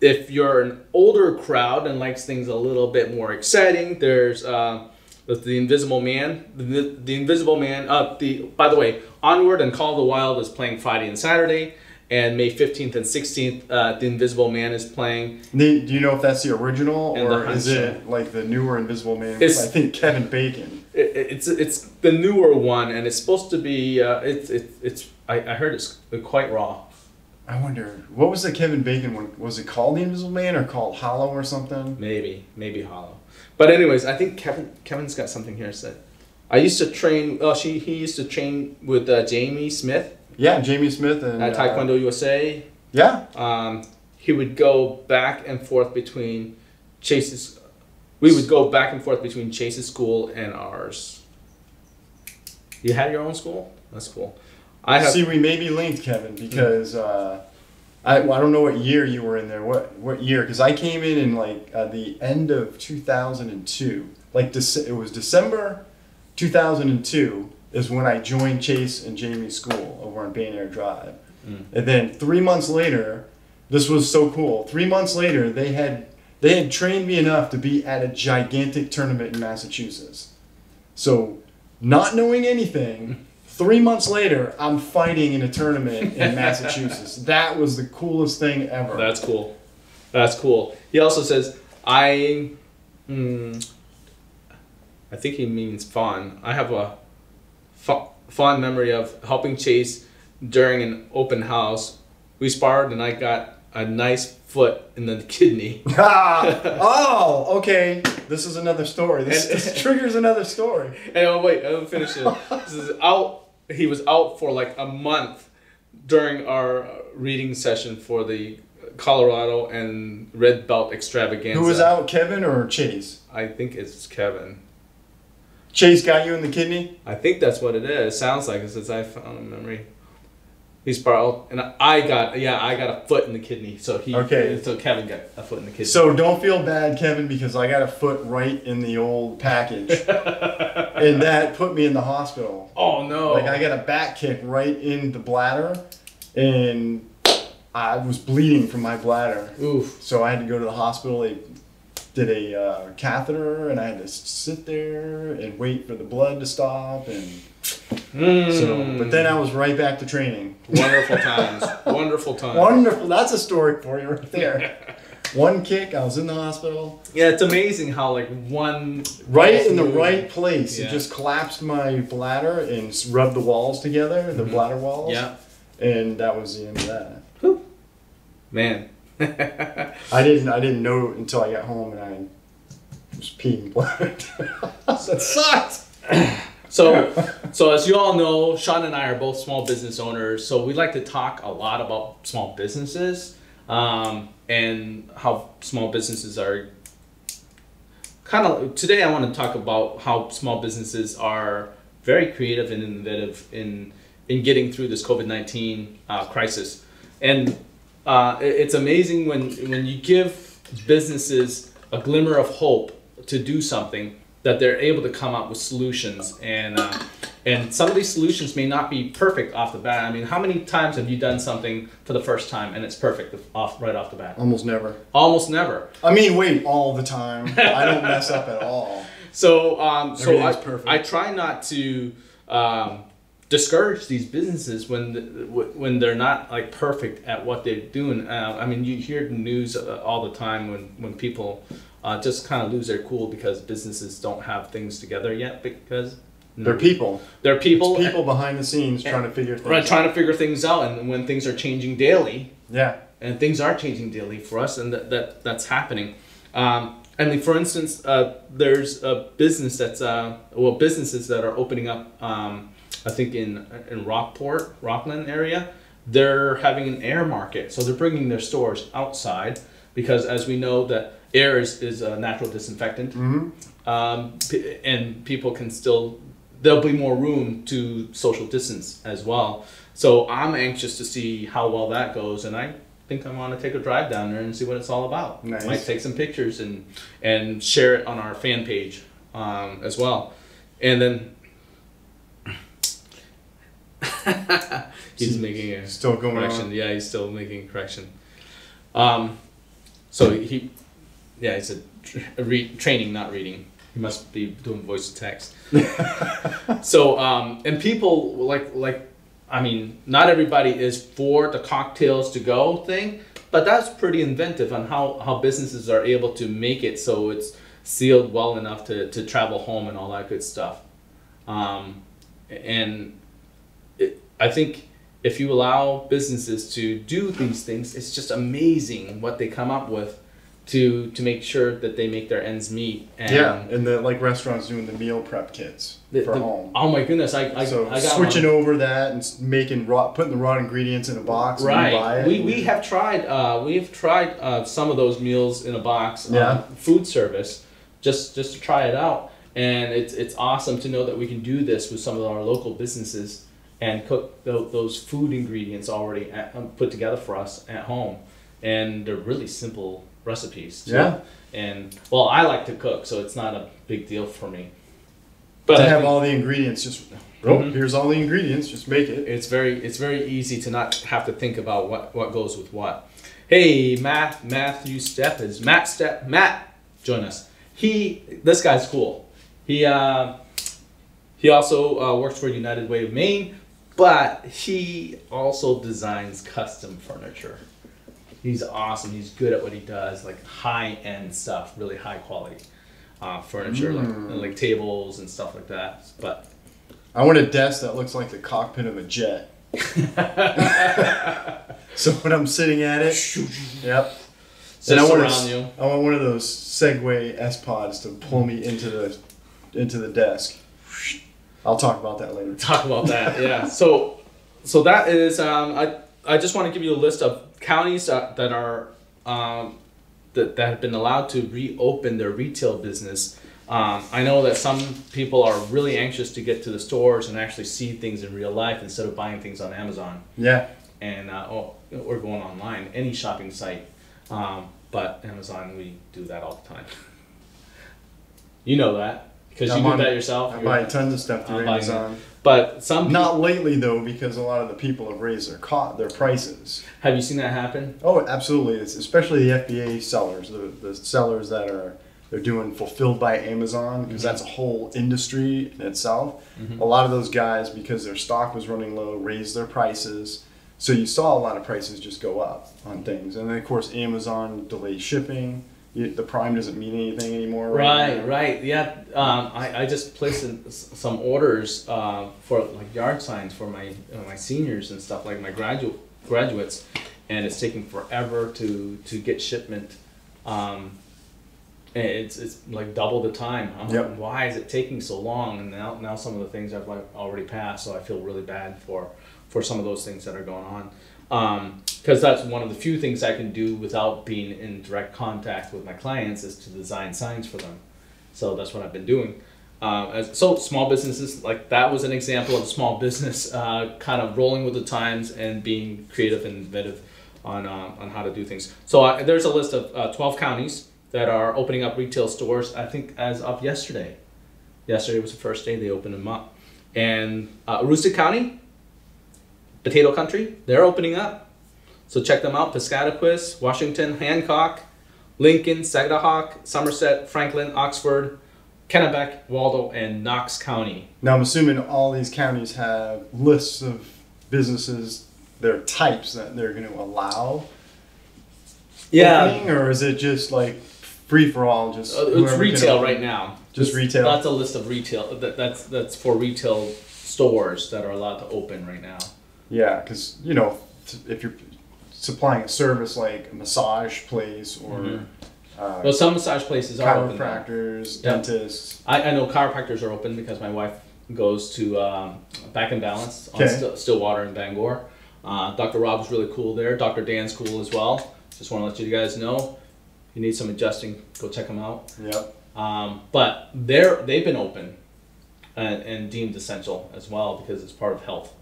if you're an older crowd and likes things a little bit more exciting, there's uh, the, the Invisible Man. The, the Invisible Man. Uh, the by the way, Onward and Call of the Wild is playing Friday and Saturday, and May fifteenth and sixteenth, uh, the Invisible Man is playing. The- Do you know if that's the original And the or is it like the newer Invisible Man? It's- I think Kevin Bacon. It, it's it's the newer one, and it's supposed to be. Uh, it's it, it's. I, I heard it's quite raw. I wonder what was the Kevin Bacon one? Was it called the Invisible Man or called Hollow or something? Maybe, maybe hollow. But anyways, I think Kevin Kevin's got something here to say. I used to train. Oh, she he used to train with uh, Jamie Smith Yeah, Jamie Smith and at uh, Taekwondo USA. yeah, Um, he would go back and forth between Chase's. We would go back and forth between Chase's school and ours. You had your own school. That's cool. I have. See, we may be linked, Kevin, because uh, I, well, I don't know what year you were in there. What what year? Because I came in in like uh, the end of 2002. Like Dece- it was December 2002 is when I joined Chase and Jamie's school over on Bain Air Drive. Mm. And then three months later, this was so cool. Three months later, they had they had trained me enough to be at a gigantic tournament in Massachusetts. So, not knowing anything, three months later, I'm fighting in a tournament in Massachusetts. That was the coolest thing ever. That's cool. That's cool. He also says, I. Hmm, I think he means fun. I have a fa- fond memory of helping Chase during an open house. We sparred and I got a nice foot in the kidney. ah, oh, okay. This is another story. This, this triggers another story. And oh, wait, I'll finish it. This is out. He was out for like a month during our reading session for the Colorado and Red Belt Extravaganza. Who was out, Kevin or Chase? I think it's Kevin. Chase got you in the kidney? I think that's what it is. Sounds like it since I found a memory. He's borrowed, and I got yeah, I got a foot in the kidney. So he Okay. So Kevin got a foot in the kidney. So don't feel bad, Kevin, because I got a foot right in the old package. and that put me in the hospital. oh no! Like I got a back kick right in the bladder and I was bleeding from my bladder. Oof. So I had to go to the hospital. They did a uh, catheter and I had to sit there and wait for the blood to stop and Mm. so but then I was right back to training. wonderful times. wonderful times. Wonderful. That's a story for you right there. One kick, I was in the hospital. Yeah, it's amazing how like one Right in the right place. Yeah. It just collapsed my bladder and rubbed the walls together, the bladder walls. Yeah, And that was the end of that. man. I didn't I didn't know until I got home and I was peeing blood. that sucked. So, so as you all know, Sean and I are both small business owners. So we like to talk a lot about small businesses um, and how small businesses are kind of. Today, I want to talk about how small businesses are very creative and innovative in in getting through this COVID nineteen uh, crisis. And uh, it's amazing when when you give businesses a glimmer of hope to do something that they're able to come up with solutions and uh, and some of these solutions may not be perfect off the bat. I mean, how many times have you done something for the first time and it's perfect off right off the bat? Almost never. Almost never. I mean, wait, all the time. I don't mess up at all. So, um, so I, perfect. I try not to um, discourage these businesses when the, when they're not like perfect at what they're doing. Uh, I mean, you hear the news uh, all the time when when people uh, just kind of lose their cool because businesses don't have things together yet because They're people. they're people, It's people behind the scenes trying to figure things right, out. trying to figure things out, and when things are changing daily, Yeah. and things are changing daily for us, and that, that that's happening. Um, I mean, for instance, uh, there's a business that's uh, well, businesses that are opening up. Um, I think in in Rockport, Rockland area, they're having an air market, so they're bringing their stores outside because, as we know, that air is, is a natural disinfectant, hmm um, and people can still there'll be more room to social distance as well. So I'm anxious to see how well that goes, and I think I want to take a drive down there and see what it's all about. Nice. Might take some pictures and and share it on our fan page um, as well, and then. he's making a Still going correction. on. Yeah, he's still making a correction. Um, so he, yeah, he said read, training, not reading. He must be doing voice to text. so, um, and people like like, I mean, not everybody is for the cocktails to go thing, but that's pretty inventive on how how businesses are able to make it so it's sealed well enough to to travel home and all that good stuff. Um, and I think if you allow businesses to do these things, it's just amazing what they come up with to to make sure that they make their ends meet. And yeah, and the like restaurants doing the meal prep kits the- for the- home. Oh my goodness! I I, so I got switching one. over that and making raw, putting the raw ingredients in a box. And you buy Right. it. We, we have tried uh, we've tried uh, some of those meals in a box. um, Yeah. food service, just just to try it out, and it's it's awesome to know that we can do this with some of our local businesses and cook tho- those food ingredients already at, um, put together for us at home, and they're really simple recipes. Too. Yeah. And well, I like to cook, so it's not a big deal for me. But to I have think- all the ingredients. Just oh, Mhm. here's all the ingredients. Just make it. it's very it's very easy to not have to think about what what goes with what. Hey, Matt Matthew Step is Matt Step Matt join us. He this guy's cool. He uh, he also uh, works for United Way of Maine, but he also designs custom furniture. He's awesome. He's good at what he does, like high end stuff, really high quality uh, furniture, Mm. like like tables and stuff like that. But I want a desk that looks like the cockpit of a jet. so when I'm sitting at it, yep. Sits I want, a, you. I want one of those Segway S pods to pull me into the into the desk. I'll talk about that later. talk about that yeah. So so that is um, I, I just want to give you a list of counties that, that are um, that, that have been allowed to reopen their retail business. Um, i know that some people are really anxious to get to the stores and actually see things in real life instead of buying things on amazon. Yeah, and uh, oh, or going online any shopping site. Um, but amazon we do that all the time. You know that because you do that yourself I buy tons of stuff through I'm Amazon. but some Not lately though, because a lot of the people have raised their co- their prices. have you seen that happen Oh, absolutely. It's especially the FBA sellers, the, the sellers that are they're doing fulfilled by Amazon because Mhm. that's a whole industry in itself. Mhm. A lot of those guys, because their stock was running low, raised their prices. So you saw a lot of prices just go up on things, and then of course Amazon delays shipping. You, the Prime doesn't mean anything anymore. Right, now. right, yeah. Um, I, I just placed in some orders uh, for like yard signs for my uh, my seniors and stuff like my graduate graduates, and it's taking forever to to get shipment. Um, it's it's like double the time. I'm Yep. like, why is it taking so long? And now now some of the things I've like already passed, so I feel really bad for for some of those things that are going on. Because that's one of the few things I can do without being in direct contact with my clients is to design signs for them. So that's what I've been doing. Uh, as, so small businesses like that was an example of a small business uh, kind of rolling with the times and being creative and inventive on uh, on how to do things. So there's a list of uh, 12 counties that are opening up retail stores. I think as of yesterday. Yesterday was the first day they opened them up, and uh, Aroostook County, Potato Country, they're opening up. So check them out: Piscataquis, Washington, Hancock, Lincoln, Sagadahoc, Somerset, Franklin, Oxford, Kennebec, Waldo, and Knox County. Now I'm assuming all these counties have lists of businesses, their types that they're going to allow. opening, or is it just like free for all? Just Uh, it's retail right now. Just This- retail? That's a list of retail. That, that's that's for retail stores that are allowed to open right now. Yeah, because you know, if you're supplying a service like a massage place or Mhm. uh, Well, some massage places are open. chiropractors, Yeah. dentists. I, I know chiropractors are open because my wife goes to um, Back and Balance on Okay. Still, Stillwater in Bangor. Uh, Dr. Rob's really cool there. Dr. Dan's cool as well. Just want to let you guys know. If you need some adjusting, go check them out. Yep. Um, but they're they've been open and, and deemed essential as well because it's part of health.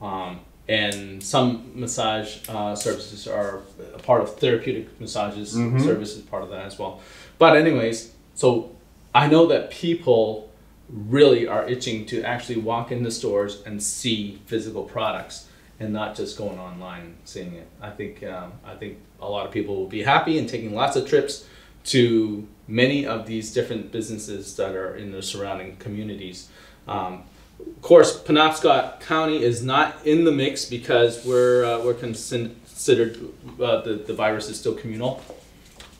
Um, and some massage uh, services are a part of therapeutic massages Mhm. service is part of that as well. But anyways, so I know that people really are itching to actually walk into stores and see physical products and not just going online and seeing it. I think um, I think a lot of people will be happy and taking lots of trips to many of these different businesses that are in the surrounding communities. Um, of course, Penobscot County is not in the mix because we're uh, we're considered uh, the the virus is still communal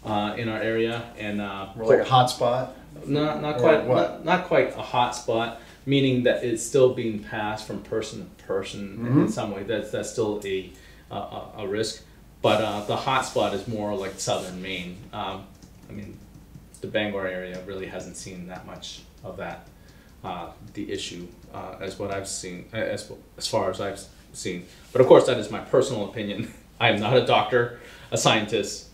uh, in our area and uh, We're like a hot spot. not not Or quite what? not, not quite a hot spot, meaning that it's still being passed from person to person in some way. That's that's still a a, a- a risk. but uh, the hot spot is more like southern Maine. Um, I mean, the Bangor area really hasn't seen that much of that. Uh, the issue uh, as what I've seen, as as far as I've seen. But of course, that is my personal opinion. I am not a doctor, a scientist,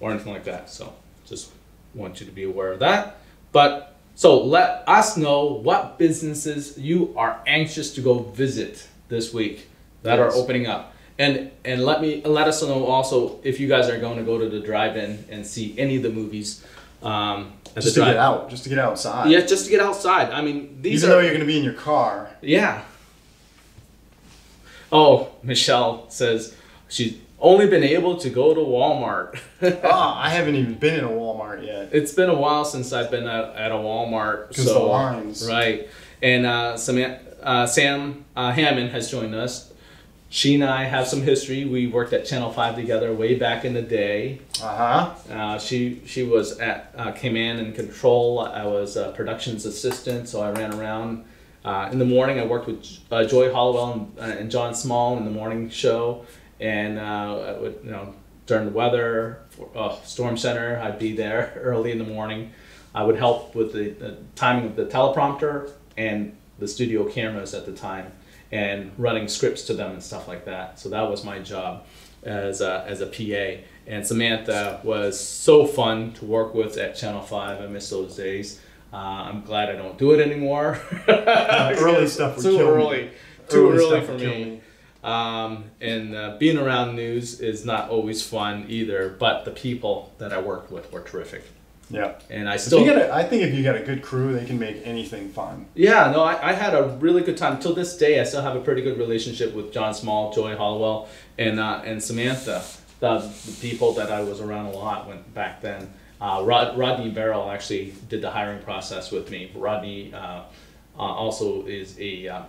or anything like that. So just want you to be aware of that. But so let us know what businesses you are anxious to go visit this week that Yes. are opening up. And and let me let us know also if you guys are going to go to the drive-in and see any of the movies. Um, Just to get out, just to get outside. Yeah, just to get outside. I mean, these Even are though you're going to be in your car. yeah. Oh, Michelle says she's only been able to go to Walmart. Ah, I haven't even been in a Walmart yet. it's been a while since I've been at, at a Walmart. Because so the lines. right, and uh, Sam, uh, Sam uh, Hammond has joined us. She and I have some history. We worked at Channel Five together way back in the day. Uh huh. Uh, she she was at uh, command and control. I was a productions assistant, so I ran around. Uh, in the morning, I worked with uh, Joy Hollowell and, uh, and John Small in the morning show, and uh, I would you know during the weather, uh, storm center, I'd be there early in the morning. I would help with the, the timing of the teleprompter and the studio cameras at the time, and running scripts to them and stuff like that. So that was my job as a, as a PA. And Samantha was so fun to work with at Channel 5. I miss those days. Uh, I'm glad I don't do it anymore. early stuff Too early. Too Early early for me. me. Um, and uh, being around news is not always fun either, but the people that I worked with were terrific. Yeah. And I If still. you got a, I think if you got a good crew, they can make anything fun. Yeah, no, I, I had a really good time. Till this day, I still have a pretty good relationship with John Small, Joy Hollowell, and uh, and Samantha, the, the people that I was around a lot when back then. Uh, Rod, Rodney Barrell actually did the hiring process with me. Rodney uh, uh, also is a uh,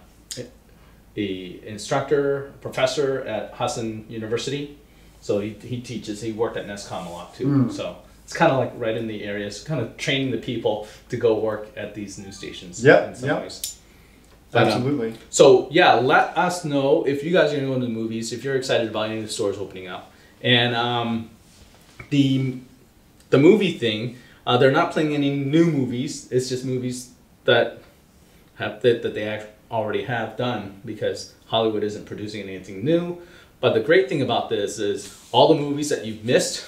a instructor, professor at Husson University. So he, he teaches. He worked at NESCOM a lot too. So it's kind of like right in the area. It's kind of training the people to go work at these news stations. Yeah, in some yep. ways. But, um, Absolutely. so yeah, let us know if you guys are going to go to the movies. If you're excited about any of the stores opening up, and um, the the movie thing, uh, they're not playing any new movies. It's just movies that have that, that they act- already have done because Hollywood isn't producing anything new. But the great thing about this is all the movies that you've missed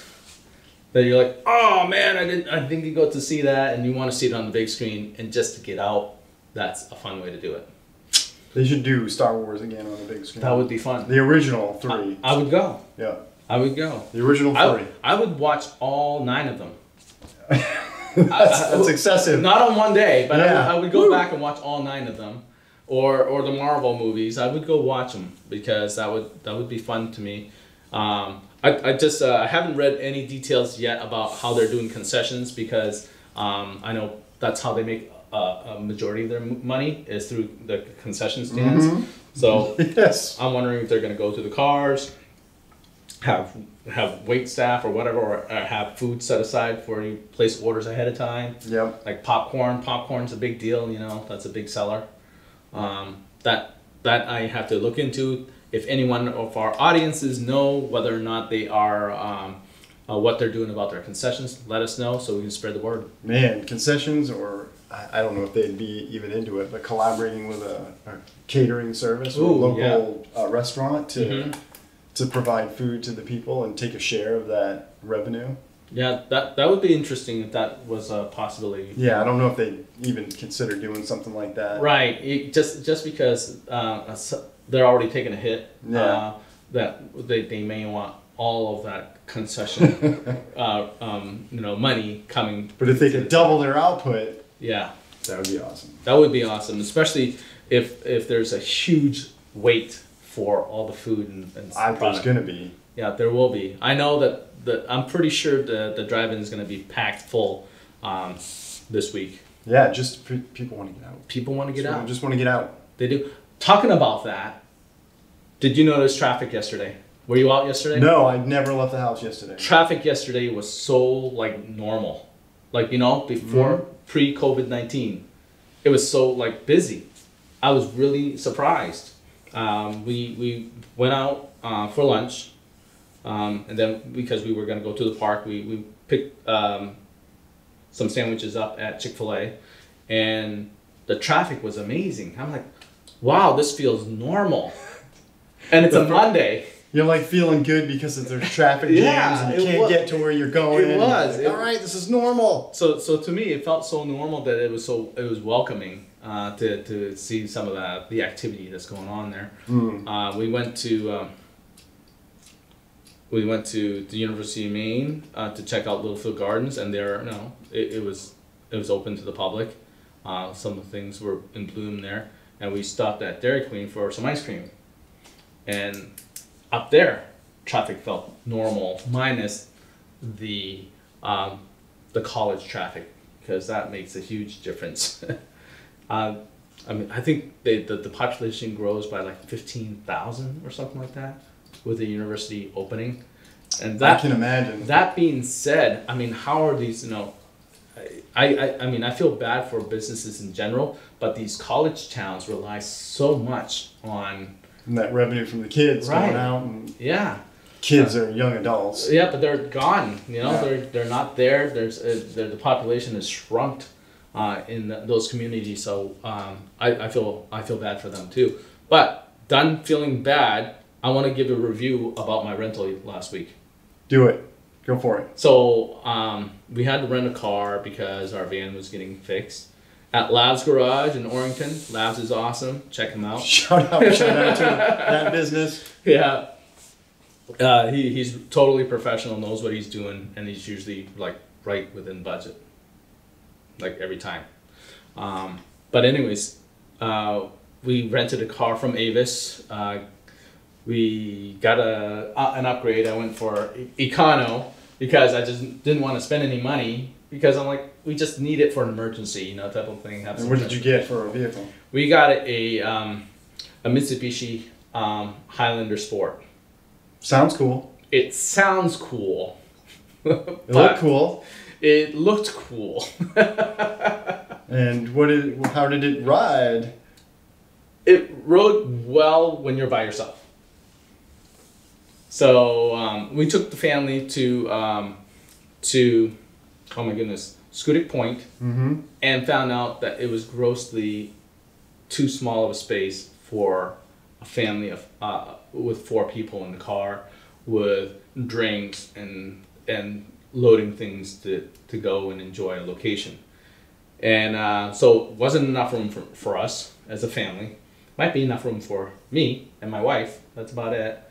that you're like, oh man, I didn't I didn't get to see that, and you want to see it on the big screen, and just to get out, that's a fun way to do it. They should do Star Wars again on the big screen. That would be fun. the original three. I, I would go. yeah. I would go. The original I, three. I would watch all nine of them. that's, that's excessive. Not on one day, but I, would, I would go back and watch all nine of them, or or the Marvel movies. I would go watch them because that would that would be fun to me. Um, I, I just uh, I haven't read any details yet about how they're doing concessions because um, I know that's how they make a, a majority of their money is through the concession stands. Mm-hmm. So yes. I'm wondering if they're going to go to the cars, have have wait staff or whatever, or, or have food set aside for you place orders ahead of time. Yep. Like popcorn, popcorn's a big deal. You know, that's a big seller. Um, that that I have to look into. If anyone of our audiences know whether or not they are um, uh, what they're doing about their concessions, let us know so we can spread the word. Man, concessions, or I don't know if they'd be even into it, but collaborating with a, a catering service or a Ooh, local uh, restaurant to Mhm. to provide food to the people and take a share of that revenue. Yeah, that that would be interesting if that was a possibility. Yeah, I don't know if they'd even consider doing something like that. Right. It, just just because uh, they're already taking a hit, Yeah. uh, that they, they may want all of that concession, uh, um, you know, money coming. But if they could double their output, Yeah, that would be awesome. that would be awesome, especially if if there's a huge wait for all the food and, and I there's gonna be. Yeah, there will be. I know that the I'm pretty sure the the drive-in is going to be packed full um, this week. Yeah, just pe- people want to get out. People want to get just out. Just want to get out. They do. Talking about that, did you notice traffic yesterday? Were you out yesterday? No, I never left the house yesterday. Traffic yesterday was so like normal, like you know before Mm-hmm. pre COVID nineteen, it was so like busy. I was really surprised. Um, we we went out uh, for lunch. Um, and then because we were going to go to the park, we, we picked um, some sandwiches up at Chick fil A. And the traffic was amazing. I'm like, wow, this feels normal. And it's a Monday. You're like feeling good because of there's traffic jams Yeah, and you can't wa- get to where you're going. it was. like, All right, this is normal. So, so to me, it felt so normal that it was so it was welcoming uh, to, to see some of the, the activity that's going on there. Mm. Uh, we went to um, we went to the University of Maine uh, to check out Littlefield Gardens, and there, you know, it, it was it was open to the public. Uh, some of the things were in bloom there, and we stopped at Dairy Queen for some ice cream. And up there, traffic felt normal, minus the um, the college traffic, because that makes a huge difference. uh, I mean, I think they, the, the population grows by like 15,000 or something like that with the university opening. And I that, can imagine. that being said, I mean, how are these, you know, I, I, I mean, I feel bad for businesses in general, but these college towns rely so much on, And that revenue from the kids Right. going out and yeah, kids are young adults. yeah, but they're gone, you know, Yeah. they're, they're not there. There's, uh, they're, the population has shrunk uh, in th those communities. So um, I, I feel, I feel bad for them too. But done feeling bad, I want to give a review about my rental last week. Do it. Go for it. So um, we had to rent a car because our van was getting fixed at Labs Garage in Orrington. Labs is awesome. Check him out. Shout out, shout out to that business. Yeah. Uh, he, he's totally professional, knows what he's doing, and he's usually like right within budget, like every time. Um, but anyways, uh, we rented a car from Avis. Uh, we got a uh, an upgrade. I went for Econo because I just didn't want to spend any money because I'm like we just need it for an emergency, you know, type of thing. And what did you get for a vehicle? We got a um, a Mitsubishi um, Highlander Sport. Sounds cool. It sounds cool. It looked cool. It looked cool. And what did? How did it ride? It rode well when you're by yourself. So um, we took the family to um, to oh my goodness, Schoodic Point, Mm-hmm. and found out that it was grossly too small of a space for a family of uh, with four people in the car with drinks and and loading things to, to go and enjoy a location. And uh, so wasn't enough room for, for us as a family. Might be enough room for me and my wife. That's about it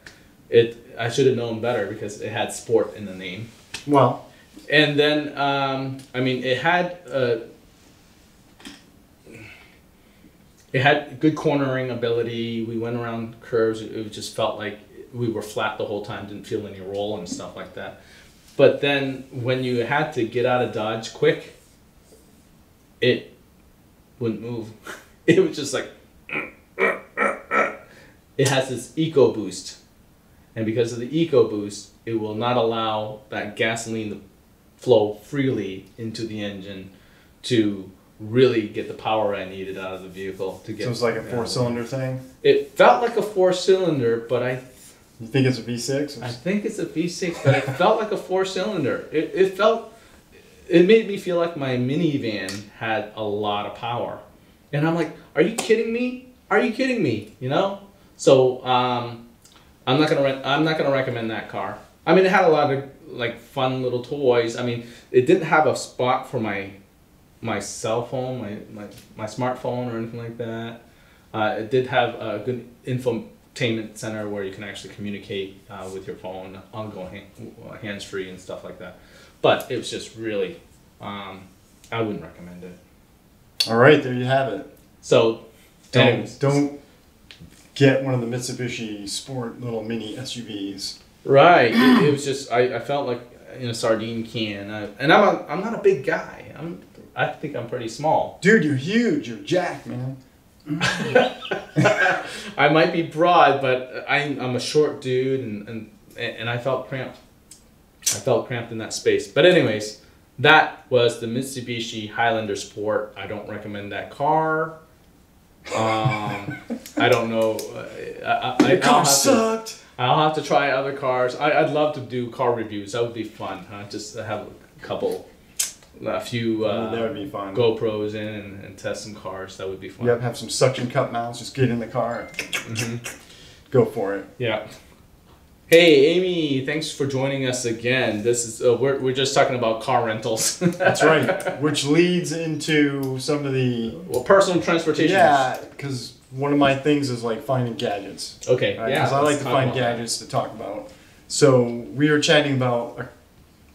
it i should have known better because it had sport in the name Well, and then um, I mean it had uh, it had good cornering ability. We went around curves. It, it just felt like we were flat the whole time. Didn't feel any roll and stuff like that. But then when you had to get out of dodge quick, it wouldn't move. It was just like it has this eco boost, and because of the eco boost, it will not allow that gasoline to flow freely into the engine to really get the power I needed out of the vehicle to get. so it's like a four-cylinder thing. It felt like a four cylinder, but I You think it's a V6? I think it's a V6, but it felt like a four cylinder. It, it felt, it made me feel like my minivan had a lot of power. And I'm like, are you kidding me? Are you kidding me? You know? So, um, I'm not gonna rent, I'm not gonna recommend that car. I mean, it had a lot of like fun little toys. I mean, it didn't have a spot for my, my cell phone, my, my, my smartphone or anything like that. Uh, it did have a good infotainment center where you can actually communicate uh, with your phone, ongoing hand, hands free and stuff like that. But it was just really, um, I wouldn't recommend it. All right, there you have it. So, Don't anyways. don't get one of the Mitsubishi Sport little mini SUVs. Right. It, it was just I, I felt like in a sardine can, I, and I'm a, I'm not a big guy. I'm I think I'm pretty small. Dude, you're huge. You're Jack, man. I might be broad, but I'm I'm a short dude, and and and I felt cramped. I felt cramped in that space. But anyways, that was the Mitsubishi Highlander Sport. I don't recommend that car. Um, I don't know. uh, I, I, I, car have to- sucked. I'll have to try other cars. I, I'd love to do car reviews. That would be fun. Huh? Just have a couple, a few uh, that would be fun. GoPros in and, and test some cars. That would be fun. Yep, have some suction cup mounts. Just get in the car, go for it. Yeah. Hey, Amy, thanks for joining us again. This is uh, we're, we're just talking about car rentals. That's right. Which leads into some of the well, personal transportation. yeah, because one of my things is like finding gadgets. Okay. Right? Yeah. Because I like to find about that. gadgets to talk about. So we are chatting about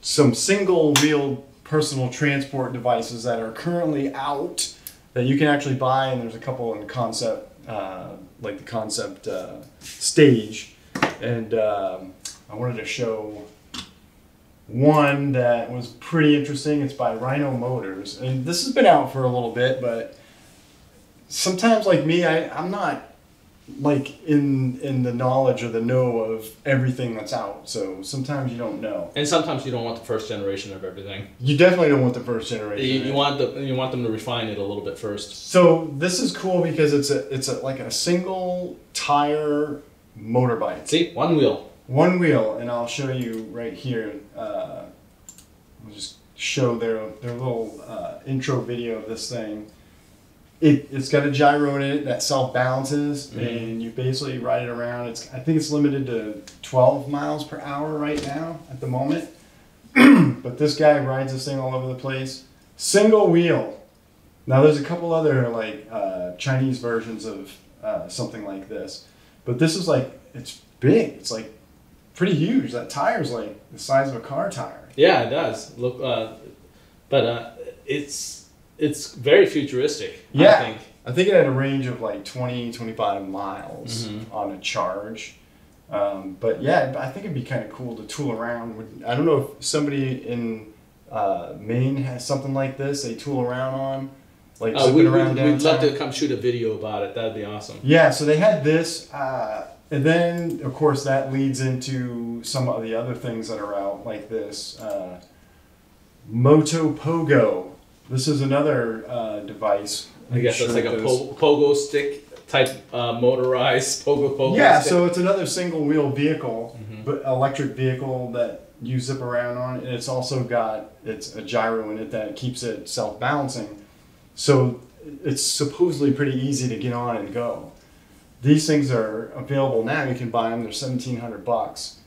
some single wheel personal transport devices that are currently out that you can actually buy, and there's a couple in concept, uh, like the concept uh, stage. And um, I wanted to show one that was pretty interesting. It's by Ryno Motors, and this has been out for a little bit, but sometimes, like me, I, I'm not like in in the knowledge or the know of everything that's out. So sometimes you don't know. And sometimes you don't want the first generation of everything. You definitely don't want the first generation. You, you want the you want them to refine it a little bit first. So this is cool because it's a it's a like a single tire motorbike, See, one wheel. one wheel, and I'll show you right here. Uh, I'll just show their their little uh, intro video of this thing. It, it's got a gyro in it that self balances, Mhm. and you basically ride it around. It's I think it's limited to 12 miles per hour right now at the moment. but this guy rides this thing all over the place. Single wheel. Now there's a couple other like uh, Chinese versions of uh, something like this, but this is like it's big. It's like pretty huge. That tire's like the size of a car tire. Yeah, it does look, uh, but uh, it's it's very futuristic. Yeah. I think. I think it had a range of like 20, 25 miles Mhm. on a charge. Um, but yeah, I think it'd be kind of cool to tool around. Would- I don't know if somebody in uh, Maine has something like this. They tool around on, like Uh, we, around would we'd love to come shoot a video about it. That'd be awesome. Yeah, so they had this, uh, and then of course that leads into some of the other things that are out like this. Uh, Moto Pogo. This is another uh, device. I guess Sure that's like a po- pogo stick type uh, motorized pogo pogo. Yeah, stick. so it's another single wheel vehicle, Mhm. but electric vehicle that you zip around on, and it's also got it's a gyro in it that keeps it self balancing. So it's supposedly pretty easy to get on and go. These things are available now. You can buy them. They're seventeen hundred bucks,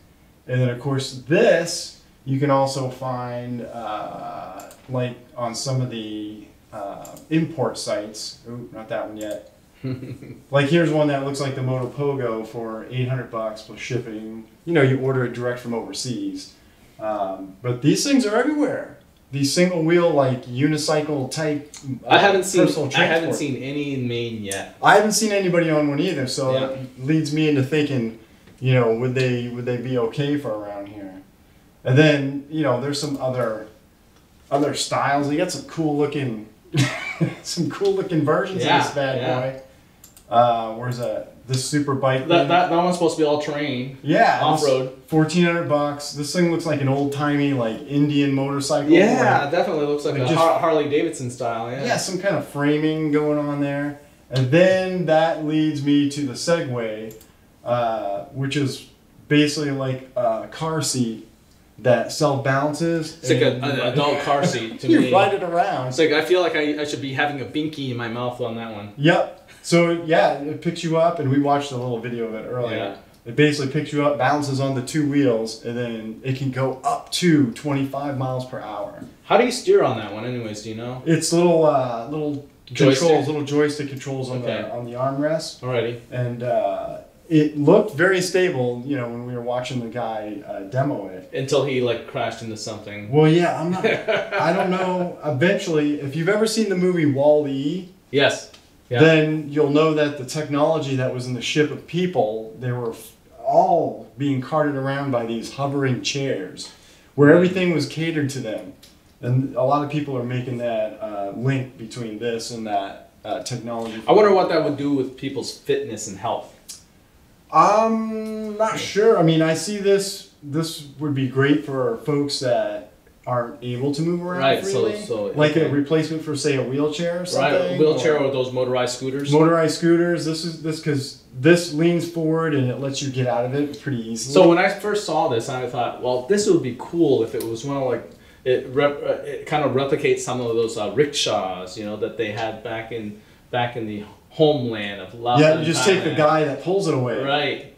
and then of course this you can also find uh, like on some of the uh, import sites. Ooh, not that one yet. Like here's one that looks like the Moto Pogo for 800 bucks plus shipping. You know, you order it direct from overseas. Um, but these things are everywhere. These single wheel like unicycle type. uh, I haven't seen personal I haven't seen any in Maine yet. I haven't seen anybody on one either, so Yeah. it leads me into thinking, you know, would they would they be okay for around here? And then you know, there's some other other styles. They got some cool looking, some cool looking versions Yeah, of this bad yeah. boy. Uh, where's that? This super bike. That, that that one's supposed to be all terrain. yeah, off-road. Fourteen hundred bucks. This thing looks like an old timey like Indian motorcycle. Yeah, it definitely looks like, like a just- Harley Davidson style. Yeah. yeah, some kind of framing going on there. And then that leads me to the Segway, uh, which is basically like a car seat that self balances. It's like an adult car seat to you me. ride it around. It's like I feel like I, I should be having a binky in my mouth on that one. Yep. So yeah, it picks you up, and we watched a little video of it earlier. Yeah. It basically picks you up, balances on the two wheels, and then it can go up to 25 miles per hour. How do you steer on that one, anyways? Do you know? It's little uh, little Joystick? controls, little joystick controls on Okay. the on the armrest. Alrighty. and uh, it looked very stable. You know, when we were watching the guy uh, demo it. Until he like crashed into something. Well, yeah, I'm not. I don't know. Eventually, if you've ever seen the movie Wall-E, Yes. Yeah. then you'll know that the technology that was in the ship of people, they were all being carted around by these hovering chairs, where everything was catered to them. And a lot of people are making that uh, link between this and that uh, technology. I wonder what that would do with people's fitness and health. I'm not sure. I mean, I see this. This would be great for folks that aren't able to move around Right, freely. so- like okay. a replacement for say a wheelchair or something. Right, wheelchair or or those motorized scooters. motorized scooters. This is this because this leans forward and it lets you get out of it pretty easily. So when I first saw this, I thought, well, this would be cool if it was one of like it, rep, uh, it kind of replicates some of those uh, rickshaws, you know, that they had back in back in the homeland of Laos. yeah, you just take the guy that pulls it away. Right,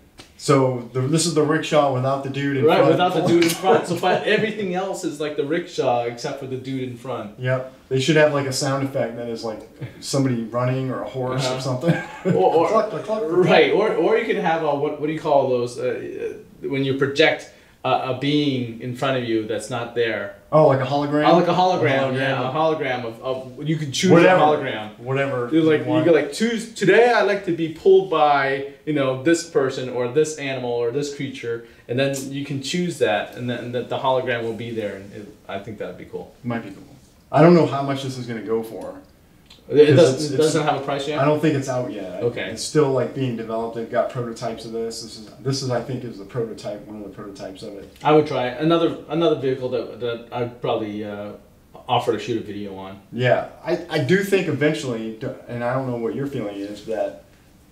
So the, this is the rickshaw without the dude in right, front. without the dude in front. So but everything else is like the rickshaw except for the dude in front. Yep. They should have like a sound effect that is like somebody running or a horse Uh-huh. or something. Or- or- Cluck, cluck, cluck. Right, or, or you can have a what what do you call those uh, when you project a, a being in front of you that's not there? Oh, like a hologram. Oh, like a hologram, yeah, a hologram of, of you can choose Whatever. a hologram. Whatever. You're like you want. can like choose today. I like to be pulled by you know this person or this animal or this creature, and then you can choose that, and then the, the hologram will be there. And it, I think that'd be cool. Might be cool. I don't know how much this is going to go for. It, doesn't, it doesn't have a price yet. I don't think it's out yet. Okay. It's still like being developed. They've got prototypes of this. This is this is I think is the prototype, one of the prototypes of it. I would try it. another another vehicle that that I'd probably uh, offer to shoot a video on. Yeah, I, I do think eventually, and I don't know what your feeling is, that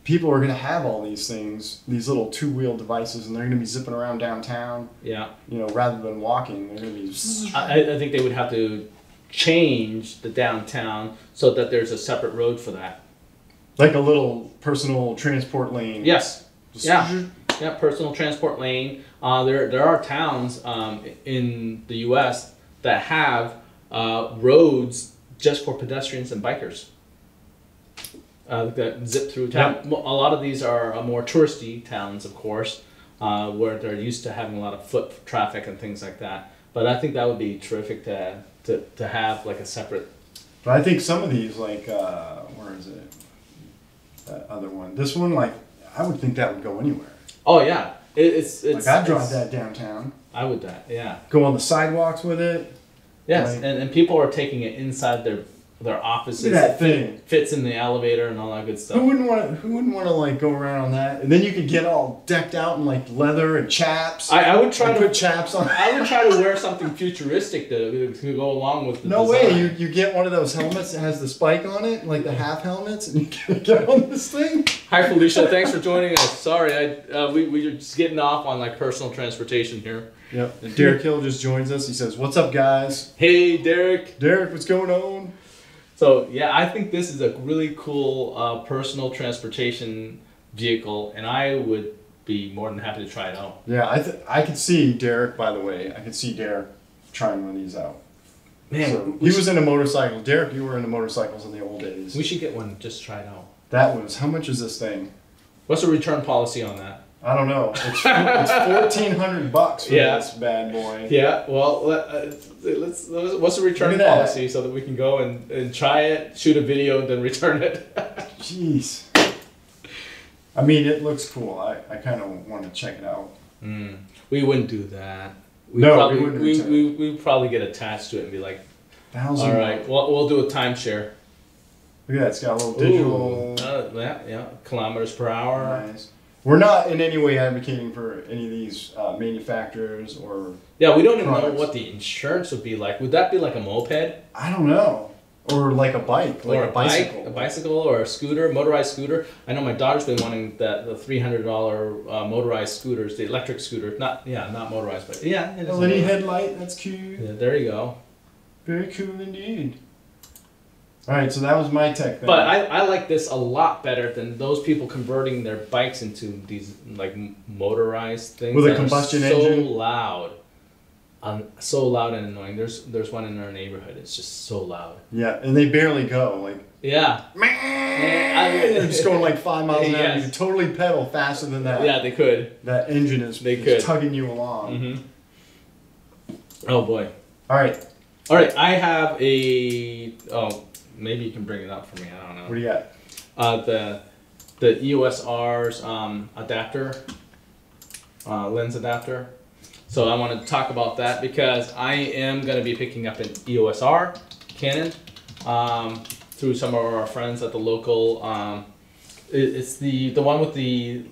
people are going to have all these things, these little two wheel devices, and they're going to be zipping around downtown, Yeah. you know, rather than walking. They're going to be. I, I think they would have to change the downtown so that there's a separate road for that. Like a little personal transport lane. Yes. Just- Yeah. Yeah. Personal transport lane. Uh, there there are towns um, in the U.S. that have uh, roads just for pedestrians and bikers. Uh, that zip through town. Mo- A lot of these are uh, more touristy towns, of course, uh, where they're used to having a lot of foot traffic and things like that. But I think that would be terrific to to, to have like a separate. But I think some of these, like, uh, where is it? That other one. This one, like, I would think that would go anywhere. Oh yeah, it, it's it's. like, I'd drive that downtown. I would that yeah. Go on the sidewalks with it. Yes, Like- and, and people are taking it inside their their offices. Look at that thing. fits in the elevator and all that good stuff. Who wouldn't want to? Who wouldn't want to like go around on that? And then you could get all decked out in like leather and chaps. I, I would try to put chaps on. I would try to wear something futuristic to, to go along with the No design. way! You, you get one of those helmets that has the spike on it, like the half helmets, and you get on this thing. Hi Felicia, thanks for joining us. Sorry, I uh, we we are just getting off on like personal transportation here. Yep. And Derek Hill just joins us. He says, "What's up, guys? Hey Derek. Derek, what's going on?" So yeah, I think this is a really cool uh, personal transportation vehicle, and I would be more than happy to try it out. Yeah, I th- I could see Derek. By the way, I could see Derek trying one of these out. Man, So, he should, was into motorcycles. Derek, you were in into motorcycles in the old days. we should get one. Just try it out. that was how much is this thing? What's the return policy on that? I don't know. It's, it's fourteen hundred bucks for Yeah. this bad boy. Yeah, well, let, uh, let's, let's. What's the return Look at that. policy so that we can go and, and try it, shoot a video, and then return it? Jeez. I mean, it looks cool. I, I kind of want to check it out. Mm, we wouldn't do that. We No, we probably, wouldn't We, return we, we, would probably get attached to it and be like, Thousand. all right, well, we'll do a timeshare. Look at that. It's got a little digital. Ooh, uh, yeah, yeah, kilometers per hour. Nice. We're not in any way advocating for any of these uh, manufacturers or Yeah, we don't even know what the insurance would be like. Would that be like a moped I don't know, or like a bike, like or a, a, bicycle. bike, a bicycle or a scooter, motorized scooter? I know my daughter's been wanting that the three hundred dollar uh, motorized scooters, the electric scooter. Not yeah, not motorized, but yeah, LED motorized. headlight. That's cute. Yeah, there you go. Very cool indeed. All right, so that was my tech thing. But I, I like this a lot better than those people converting their bikes into these like motorized things With a combustion so engine? loud, um, so loud and annoying. There's there's one in our neighborhood. It's just so loud. yeah, and they barely go. Like Yeah, Man, they're just going like five miles an hour. Yes. You can totally pedal faster than that. yeah, they could. That engine is, They could. tugging you along. hmm Oh boy. All right, All right, I have a. Oh, maybe you can bring it up for me. I don't know. what do you got? uh, the the EOS R's um, adapter, uh, lens adapter. So I want to talk about that because I am going to be picking up an EOS R Canon um, through some of our friends at the local. Um, it, it's the the one with the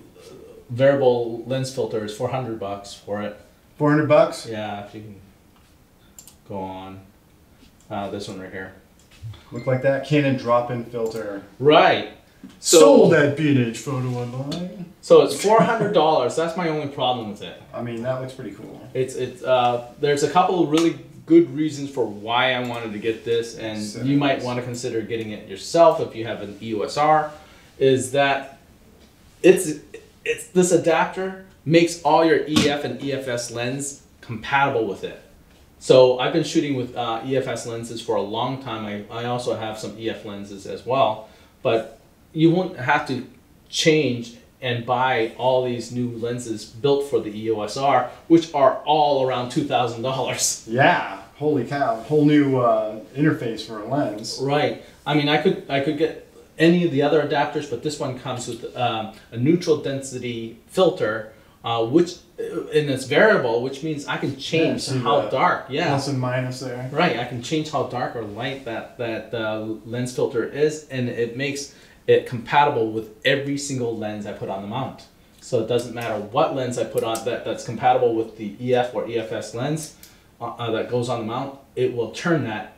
variable lens filter is four hundred bucks for it. Four hundred bucks. Yeah, if you can. go on. Uh, this one right here. Look like that Canon drop-in filter. Right. So, Sold at B&H Photo Online. So it's four hundred dollars. That's my only problem with it. I mean, that looks pretty cool. It's it's uh, there's a couple of really good reasons for why I wanted to get this, and you might Settings. want to consider getting it yourself if you have an EOS R. Is that it's it's this adapter makes all your EF and EFS lens compatible with it. So I've been shooting with uh, EFS lenses for a long time. I, I also have some EF lenses as well, but you won't have to change and buy all these new lenses built for the EOS R, which are all around two thousand dollars. Yeah, holy cow! Whole new uh, interface for a lens. Right. I mean, I could I could get any of the other adapters, but this one comes with um, a neutral density filter, uh, which and it's variable, which means I can change see how dark. Yeah. Plus and minus there. Right, I can change how dark or light that that uh, lens filter is, and it makes it compatible with every single lens I put on the mount. So it doesn't matter what lens I put on that that's compatible with the EF or EFS lens uh, uh, that goes on the mount. It will turn that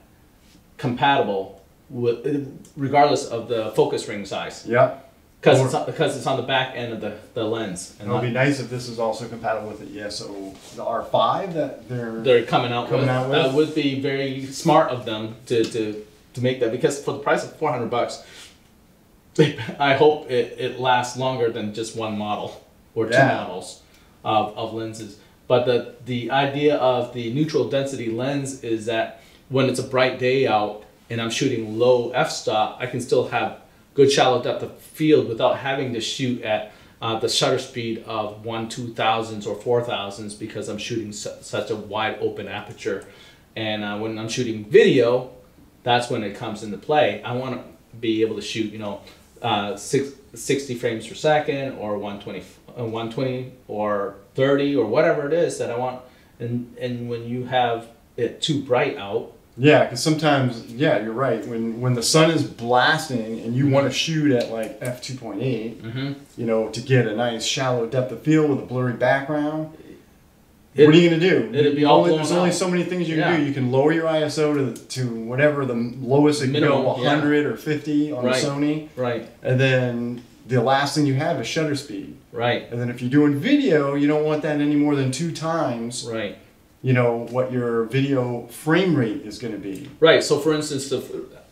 compatible with regardless of the focus ring size Yep. Because it's on, because it's on the back end of the, the lens and It'll not- be nice if this is also compatible with the EOS, the R5 that they're. they're coming out Coming with. out uh, with. That would be very smart of them to, to, to make that because for the price of four hundred bucks, I hope it, it lasts longer than just one model or two Yeah. models of, of lenses. But the the idea of the neutral density lens is that when it's a bright day out and I'm shooting low f-stop, I can still have good shallow depth of field without having to shoot at uh, the shutter speed of one two thousands or four thousands because I'm shooting su- such a wide open aperture. And uh, when I'm shooting video, that's when it comes into play. I want to be able to shoot, you know, uh, six, 60 frames per second or 120, uh, 120 or 30 or whatever it is that I want. And, and when you have it too bright out, Yeah, because sometimes, yeah, you're right. When when the sun is blasting and you want to shoot at like f two point eight, Mhm. you know, to get a nice shallow depth of field with a blurry background. It- what are you gonna do? it'd be all only, There's only so many things you can Yeah. do. You can lower your ISO to to whatever the lowest it can go, yeah. 100 or 50 on Right. Sony, right, and then the last thing you have is shutter speed. right, And then if you're doing video, you don't want that any more than two times, right. You know, what your video frame rate is going to be. Right. So, for instance, the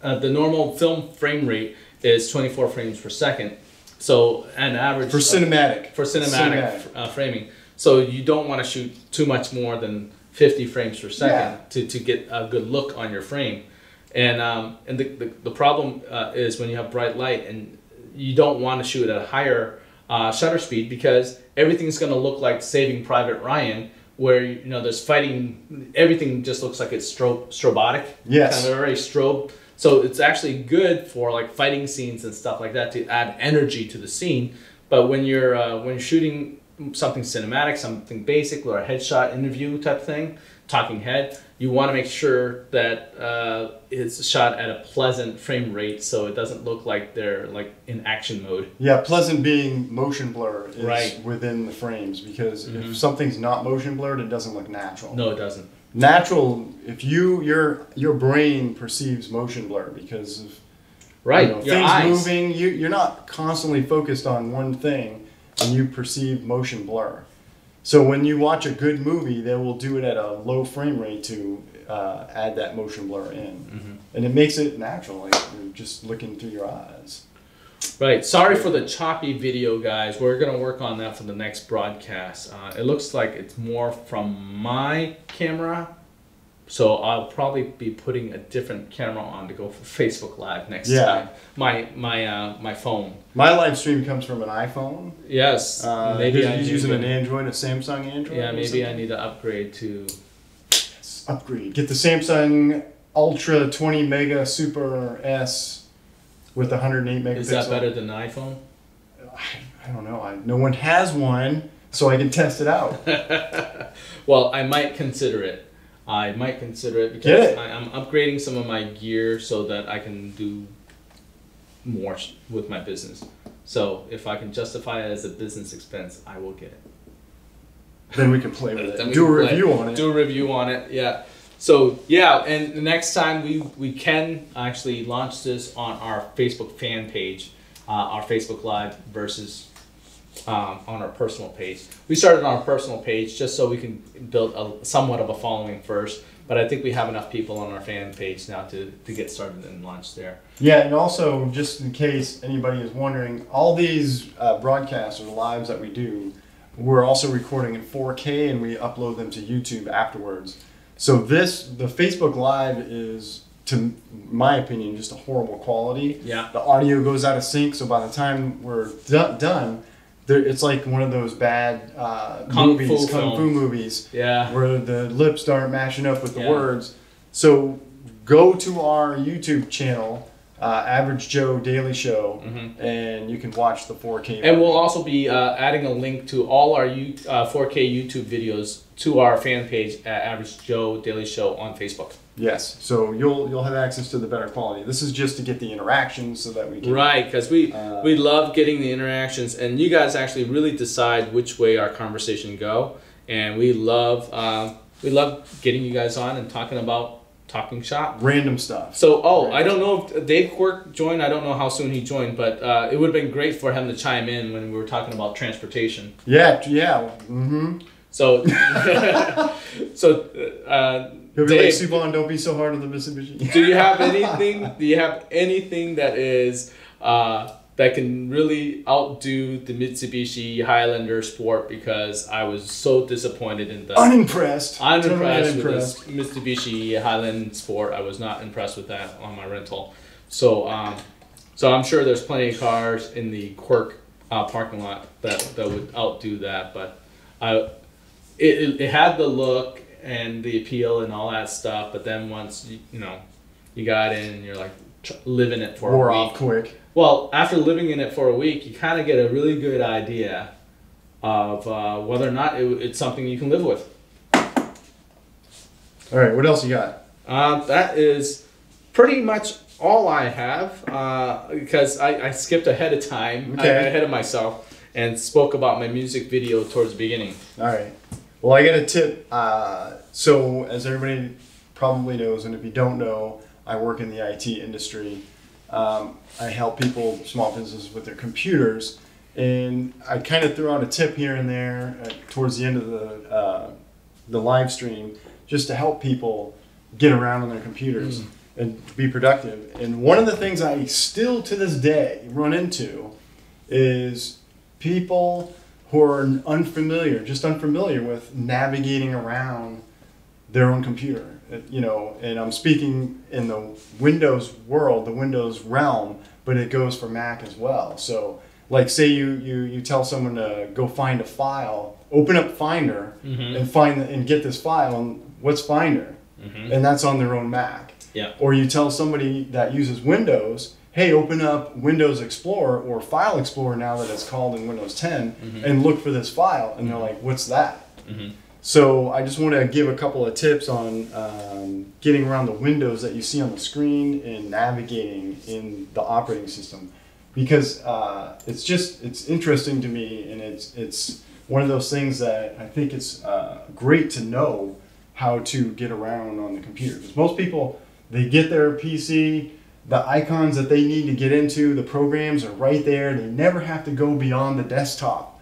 uh, the normal film frame rate is 24 frames per second. So, an average For cinematic. for cinematic, Uh, framing. So you don't want to shoot too much more than 50 frames per second Yeah. to, to get a good look on your frame. And um, and the, the, the problem uh, is when you have bright light and you don't want to shoot at a higher uh, shutter speed because everything's going to look like Saving Private Ryan, where you know there's fighting. Everything just looks like it's strobe strobotic. Yes. Kind of very strobe. So it's actually good for like fighting scenes and stuff like that to add energy to the scene. But when you're uh, when you're shooting something cinematic, something basic, or a headshot interview type thing, talking head, you want to make sure that uh, it's shot at a pleasant frame rate, so it doesn't look like they're like in action mode. Yeah, pleasant being motion blur is Right. Mm-hmm. within the frames because if something's not motion blurred, it doesn't look natural. No, it doesn't. Natural, if you your your brain perceives motion blur because of Right, you know, things eyes. moving, you you're not constantly focused on one thing, and you perceive motion blur. So when you watch a good movie, they will do it at a low frame rate to uh, add that motion blur in, Mm-hmm. and it makes it natural, like you're just looking through your eyes. Right. Sorry for the choppy video, guys. We're gonna work on that for the next broadcast. Uh, it looks like it's more from my camera, so I'll probably be putting a different camera on to go for Facebook Live next Yeah. time. My my uh, my phone. My live stream comes from an iPhone. Yes. Uh, maybe he's, I he's using an Android, a Samsung Android. Yeah, maybe I need to upgrade to. Yes, upgrade. Get the Samsung Ultra 20 Mega Super S with 108 megapixel. Is that better than the iPhone? I don't know. I, no one has one, so I can test it out. Well, I might consider it. I might consider it because it. I, I'm upgrading some of my gear so that I can do more with my business. So if I can justify it as a business expense, I will get it. then we can play with it. Do a play- review on it. Do a review on it, yeah. So yeah, and the next time we we can actually launch this on our Facebook fan page, uh, our Facebook Live versus um, on our personal page. We started on our personal page just so we can build a, somewhat of a following first. But I think we have enough people on our fan page now to, to get started and launch there. Yeah, and also just in case anybody is wondering, all these uh, broadcasts or lives that we do, we're also recording in 4K and we upload them to YouTube afterwards. So this, the Facebook Live is, to my opinion, just a horrible quality. Yeah. The audio goes out of sync, so by the time we're do- done, it's like one of those bad uh, Kung movies, fu kung fu movies Yeah. where the lips aren't matching up with the Yeah. words. So go to our YouTube channel, uh, Average Joe Daily Show, and you can watch the 4K. Mm-hmm. And we'll also be uh, adding a link to all our U- uh, 4K YouTube videos to our fan page at Average Joe Daily Show on Facebook. Yes, so you'll you'll have access to the better quality. This is just to get the interaction so that we can. Right, because we Uh, we love getting the interactions, and you guys actually really decide which way our conversation go, and we love um, we love getting you guys on and talking about talking shop. Random stuff. So, oh, I don't know if Dave Quirk joined. I don't know how soon he joined, but uh, it would have been great for him to chime in when we were talking about transportation. Yeah, yeah. Mm-hmm. So, so uh, He'll be like, Soubanh, don't be so hard on the Mitsubishi. do you have anything? Do you have anything that is uh, that can really outdo the Mitsubishi Highlander Sport? Because I was so disappointed in the. unimpressed. I'm Totally impressed with unimpressed. this Mitsubishi Highland Sport. I was not impressed with that on my rental. So, um, so I'm sure there's plenty of cars in the Quirk uh, parking lot that, that would outdo that. But I, it, it had the look and the appeal and all that stuff. But then once you, you know, you got in, you're like tr- living it for Wore a off week. quick. Well, after living in it for a week, you kind of get a really good idea of uh, whether or not it, it's something you can live with. All right, what else you got? Uh, that is pretty much all I have uh, because I, I skipped ahead of time, I, Okay. ahead of myself, and spoke about my music video towards the beginning. All right. Well, I got a tip. Uh, so, as everybody probably knows, and if you don't know, I work in the IT industry. Um, I help people, small businesses, with their computers, and I kind of threw out a tip here and there uh, towards the end of the uh, the live stream, just to help people get around on their computers and be productive. And one of the things I still to this day run into is people who are unfamiliar, just unfamiliar with navigating around their own computer. Uh, You know, and I'm speaking in the Windows world, the Windows realm, but it goes for Mac as well. So, like, say you you you tell someone to go find a file, open up Finder, and find and get this file. And what's Finder? And that's on their own Mac. Yeah. Or you tell somebody that uses Windows, hey, open up Windows Explorer or File Explorer now that it's called in Windows 10 and look for this file. And they're like, what's that? So I just want to give a couple of tips on um, getting around the windows that you see on the screen and navigating in the operating system, because uh, it's just it's interesting to me and it's it's one of those things that I think it's uh, great to know how to get around on the computer. Because most people they get their PC, the icons that they need to get into, the programs are right there. They never have to go beyond the desktop.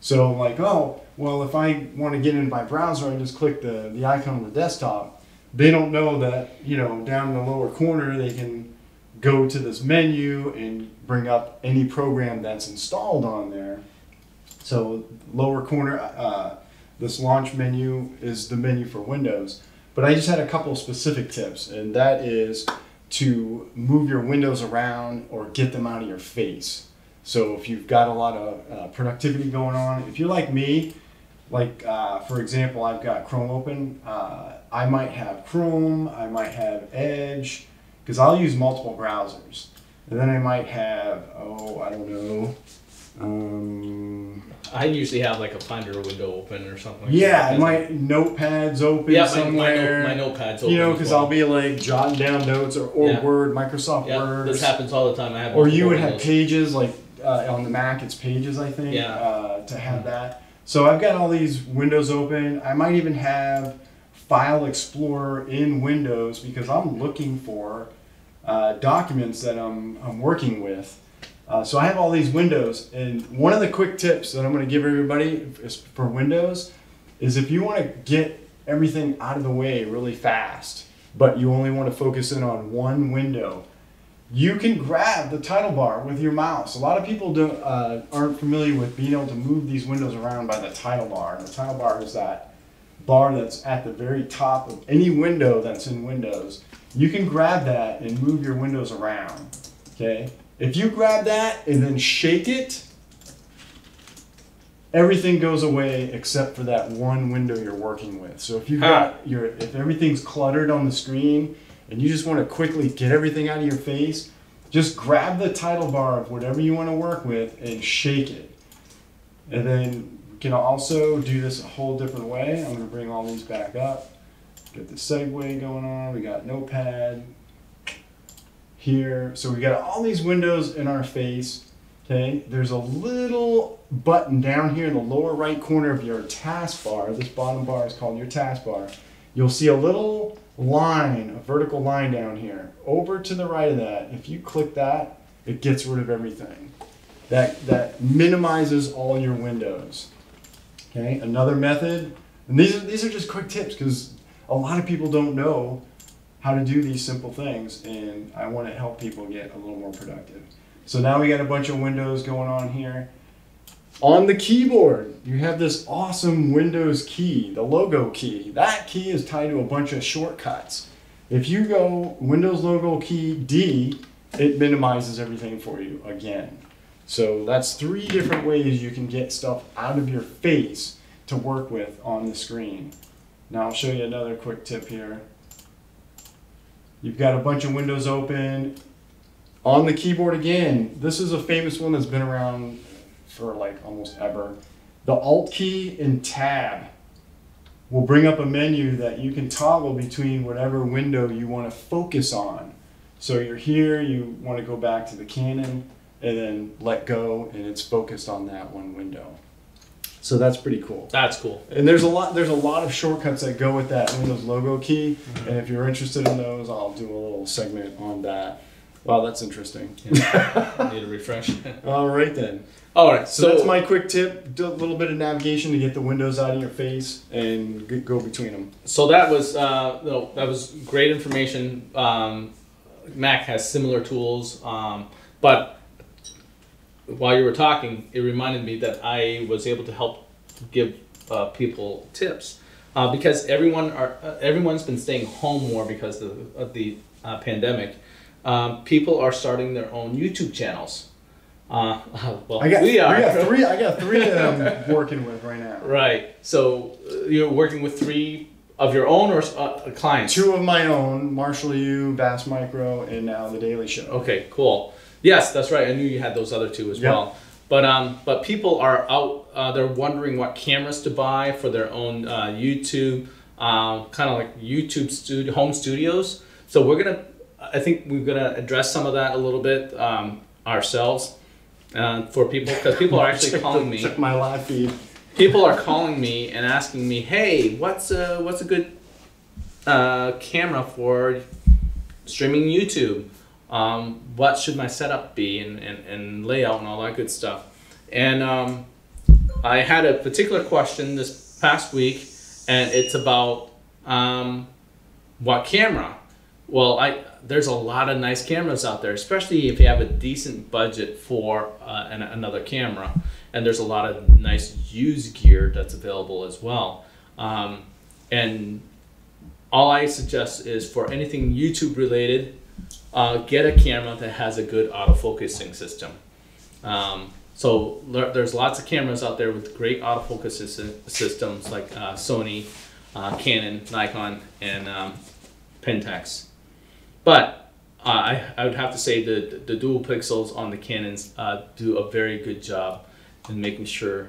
So like, oh, well, if I want to get in my browser, I just click the, the icon on the desktop. They don't know that, you know, down in the lower corner, they can go to this menu and bring up any program that's installed on there. So lower corner, uh, this launch menu is the menu for Windows. But I just had a couple specific tips, and that is to move your windows around or get them out of your face. So if you've got a lot of uh, productivity going on, if you're like me, like uh, for example, I've got Chrome open. Uh, I might have Chrome, I might have Edge, because I'll use multiple browsers. And then I might have, oh, I don't know. Um, I usually have like a Finder window open or something. Like yeah, that. my notepads open yeah, my, my, somewhere. note, my notepad's open. you know, because well. I'll be like jotting down notes or, or Yeah. Word, Microsoft Yeah, Word. this happens all the time. I have. or you would have pages like uh, on the Mac, it's pages, I think, Yeah. uh, to have that. So I've got all these windows open. I might even have File Explorer in Windows because I'm looking for uh, documents that I'm, I'm working with. Uh, so I have all these windows, and one of the quick tips that I'm going to give everybody is for Windows is if you want to get everything out of the way really fast, but you only want to focus in on one window, you can grab the title bar with your mouse. A lot of people don't, uh, aren't familiar with being able to move these windows around by the title bar. And the title bar is that bar that's at the very top of any window that's in Windows. You can grab that and move your windows around. Okay? If you grab that and then shake it, everything goes away except for that one window you're working with. So if you've got your if everything's cluttered on the screen and you just want to quickly get everything out of your face, just grab the title bar of whatever you want to work with and shake it. And then we can also do this a whole different way. I'm going to bring all these back up. Get the segue going on. We got notepad here. So we got all these windows in our face. Okay, there's a little button down here in the lower right corner of your taskbar. This bottom bar is called your taskbar. You'll see a little line, a vertical line down here. Over to the right of that, if you click that, it gets rid of everything. That, that minimizes all your windows. Okay, another method, and these are, these are just quick tips because a lot of people don't know how to do these simple things, and I want to help people get a little more productive. So now we got a bunch of windows going on here. On the keyboard, you have this awesome Windows key, the logo key. That key is tied to a bunch of shortcuts. If you go Windows logo key D, it minimizes everything for you again. So that's three different ways you can get stuff out of your face to work with on the screen. Now I'll show you another quick tip here. You've got a bunch of windows open. On the keyboard again, this is a famous one that's been around for like almost ever. The Alt key and Tab will bring up a menu that you can toggle between whatever window you want to focus on. So you're here, you want to go back to the Canon, and then let go, and it's focused on that one window. So that's pretty cool. That's cool. And there's a lot there's a lot of shortcuts that go with that Windows logo key. And if you're interested in those, I'll do a little segment on that. Wow, that's interesting. Yeah. Need a refresh. All right then. All right. So, that's my quick tip. Do a little bit of navigation to get the windows out of your face and go between them. So that was uh, no, that was great information. Um, Mac has similar tools, um, but while you were talking, it reminded me that I was able to help give uh, people tips uh, because everyone are uh, everyone's been staying home more because of, of the uh, pandemic. Um, people are starting their own YouTube channels. Uh, well, I got, we are. I got three. I got three that I'm working with right now. Right. So uh, you're working with three of your own or uh, clients? Two of my own: Marshall U, Bass Micro, and now The Daily Show. Okay, cool. Yes, that's right. I knew you had those other two as Yep. well. But um, but people are out. Uh, they're wondering what cameras to buy for their own uh, YouTube, um, kind of like YouTube studio, home studios. So we're gonna. I think we're gonna address some of that a little bit um, ourselves uh, for people because people are actually calling me. Check my live feed. People are calling me and asking me, "Hey, what's a what's a good uh, camera for streaming YouTube? Um, what should my setup be and, and, and layout and all that good stuff?" And um, I had a particular question this past week, and it's about um, what camera. Well, I there's a lot of nice cameras out there, especially if you have a decent budget for uh, an, another camera. And there's a lot of nice used gear that's available as well. Um, and all I suggest is for anything YouTube related, uh, get a camera that has a good autofocusing system. Um, so there's lots of cameras out there with great autofocus sys- systems like uh, Sony, uh, Canon, Nikon, and um, Pentax. But uh, I, I would have to say the, the dual pixels on the Canons uh, do a very good job in making sure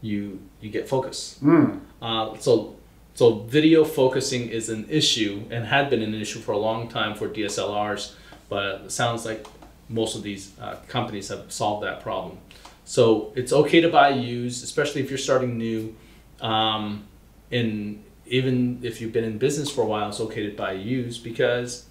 you you get focus. Mm. Uh, so so video focusing is an issue and had been an issue for a long time for DSLRs, but it sounds like most of these uh, companies have solved that problem. So it's okay to buy used, especially if you're starting new. Um, and even if you've been in business for a while, it's okay to buy used because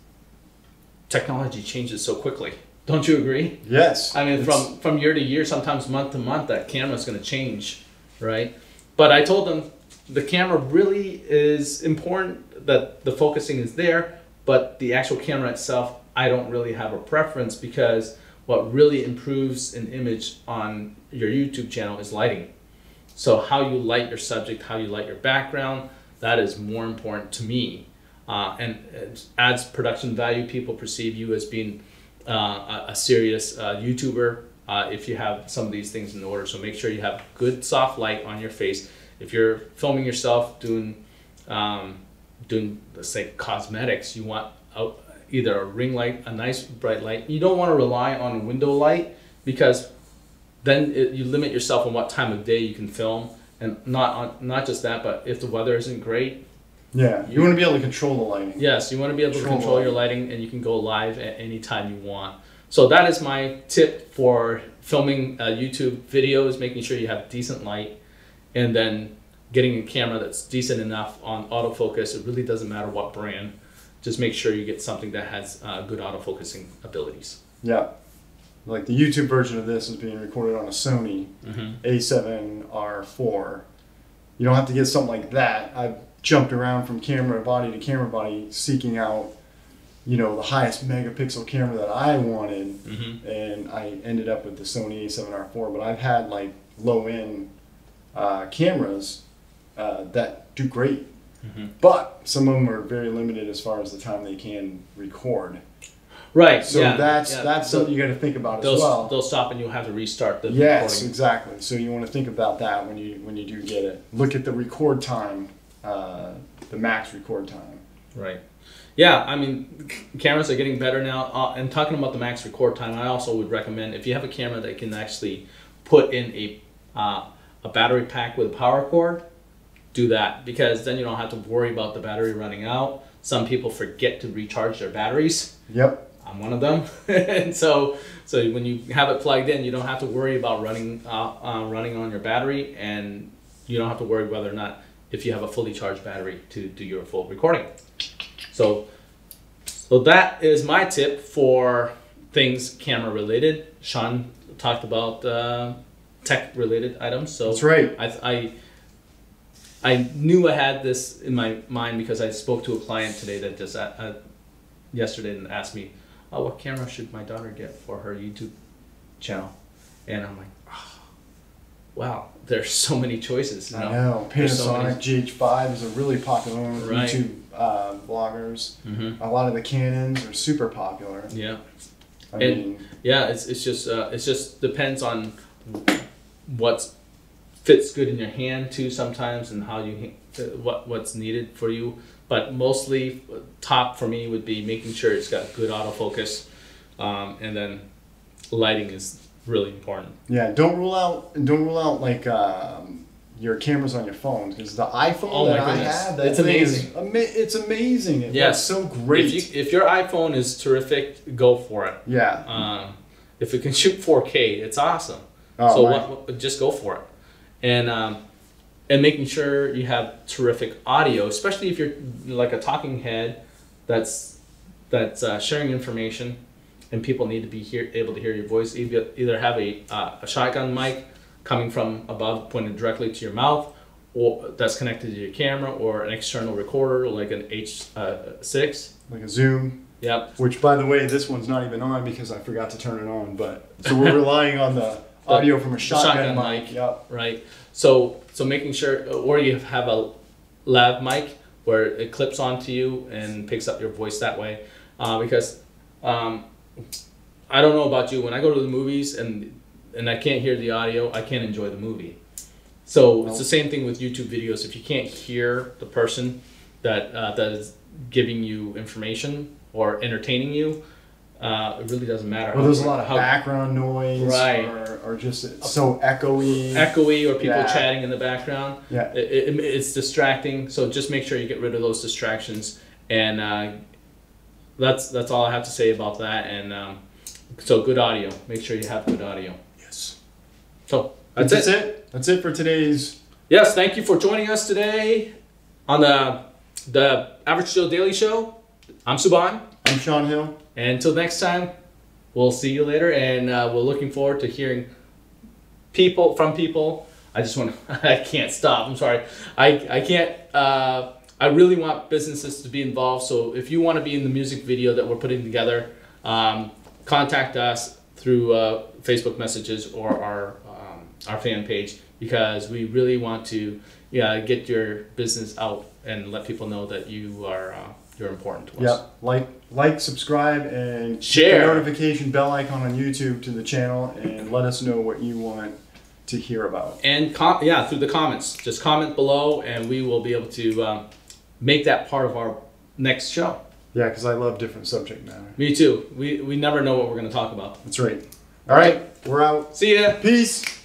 technology changes so quickly. Don't you agree? Yes. I mean, from from year to year, sometimes month to month, that camera's going to change, right? But I told them the camera really is important. That the focusing is there, but the actual camera itself, I don't really have a preference because what really improves an image on your YouTube channel is lighting. So how you light your subject, how you light your background, that is more important to me, uh, and it adds production value. People perceive you as being uh, a, serious uh, YouTuber uh, if you have some of these things in order. So make sure you have good soft light on your face. If you're filming yourself doing um, doing let's say cosmetics, you want either a ring light, a nice bright light. You don't want to rely on window light because then it, you limit yourself on what time of day you can film, and not on not just that, but if the weather isn't great, yeah. You want to be able to control the lighting. Yes, you want to be able to Control control your lighting and you can go live at any time you want. So that is my tip for filming uh, YouTube videos, making sure you have decent light and then getting a camera that's decent enough on autofocus. It really doesn't matter what brand. Just make sure you get something that has uh, good autofocusing abilities. Yeah. Like the YouTube version of this is being recorded on a Sony A7R4. You don't have to get something like that. I've jumped around from camera body to camera body seeking out, you know, the highest megapixel camera that I wanted, Mm-hmm. and I ended up with the Sony A7R4. But I've had like low end uh, cameras uh, that do great, Mhm. but some of them are very limited as far as the time they can record. Right. So yeah, that's yeah. that's something you got to think about they'll, as well. they'll stop and you'll have to restart the Yes, recording. exactly. So you want to think about that when you when you do get it. Look at the record time, uh, the max record time. Right. Yeah, I mean, cameras are getting better now. Uh, and talking about the max record time, I also would recommend if you have a camera that can actually put in a uh, a battery pack with a power cord, do that because then you don't have to worry about the battery running out. Some people forget to recharge their batteries. Yep. I'm one of them, and so so when you have it plugged in, you don't have to worry about running uh, uh, running on your battery, and you don't have to worry whether or not if you have a fully charged battery to do your full recording. So so that is my tip for things camera related. Shawn talked about uh, tech related items, so That's right. I, I I knew I had this in my mind because I spoke to a client today that just uh, uh, yesterday and asked me, "Oh, what camera should my daughter get for her YouTube channel?" And I'm like, oh, "Wow, there's so many choices." you I know. There's so Panasonic many- GH5 is a really popular one with Right. YouTube uh, bloggers. Mhm. A lot of the Canons are super popular. Yeah, I And- mean, yeah. It's it's just uh, it's just depends on what fits good in your hand too sometimes and how you uh, what what's needed for you. But mostly, top for me would be making sure it's got good autofocus, um, and then lighting is really important. yeah. Don't rule out. Don't rule out like um, your cameras on your phone because the iPhone Oh that I have, that It's amazing. Ama- it's amazing. It Yes. so great. If you if your iPhone is terrific, go for it. yeah. Um, if it can shoot 4K, it's awesome. Oh, so what, what- just go for it, and um, and making sure you have terrific audio, especially if you're like a talking head that's that's uh, sharing information, and people need to be hear, able to hear your voice. Either either have a uh, a shotgun mic coming from above, pointed directly to your mouth, or that's connected to your camera, or an external recorder like an H uh, six. like a Zoom. Yep. Which, by the way, this one's not even on because I forgot to turn it on. But so we're relying on the audio from a shotgun, shotgun mic. mic. Yep. right? So so making sure, or you have a lav mic where it clips onto you and picks up your voice that way, uh, because um, I don't know about you, when I go to the movies and and I can't hear the audio, I can't enjoy the movie. So it's the same thing with YouTube videos. If you can't hear the person that uh, that is giving you information or entertaining you, uh, it really doesn't matter. Well, there's a lot of how background noise, Right. or, or just it's so echoey. echoey or people Yeah. chatting in the background. yeah, it, it, it's distracting. So just make sure you get rid of those distractions, and uh, that's that's all I have to say about that. And um, so good audio. Make sure you have good audio. yes. So That's, that's, it. it. That's it for today's. Yes, thank you for joining us today on the the Average Joe Daily Show. I'm Soubanh. I'm Shawn Hill. And until next time, we'll see you later. And uh, we're looking forward to hearing people from people. I just want I can't stop. I'm sorry. I, I can't, uh, I really want businesses to be involved. So if you want to be in the music video that we're putting together, um, contact us through uh, Facebook messages or our, um, our fan page because we really want to yeah, get your business out and let people know that you are uh, you're important to us. Yep. Like, like, subscribe, and Share. the notification bell icon on YouTube to the channel, and let us know what you want to hear about. And com- yeah, through the comments, just comment below, and we will be able to um, make that part of our next show. Yeah, because I love different subject matter. Me too. We we never know what we're going to talk about. That's right. All right, we're out. See ya. Peace.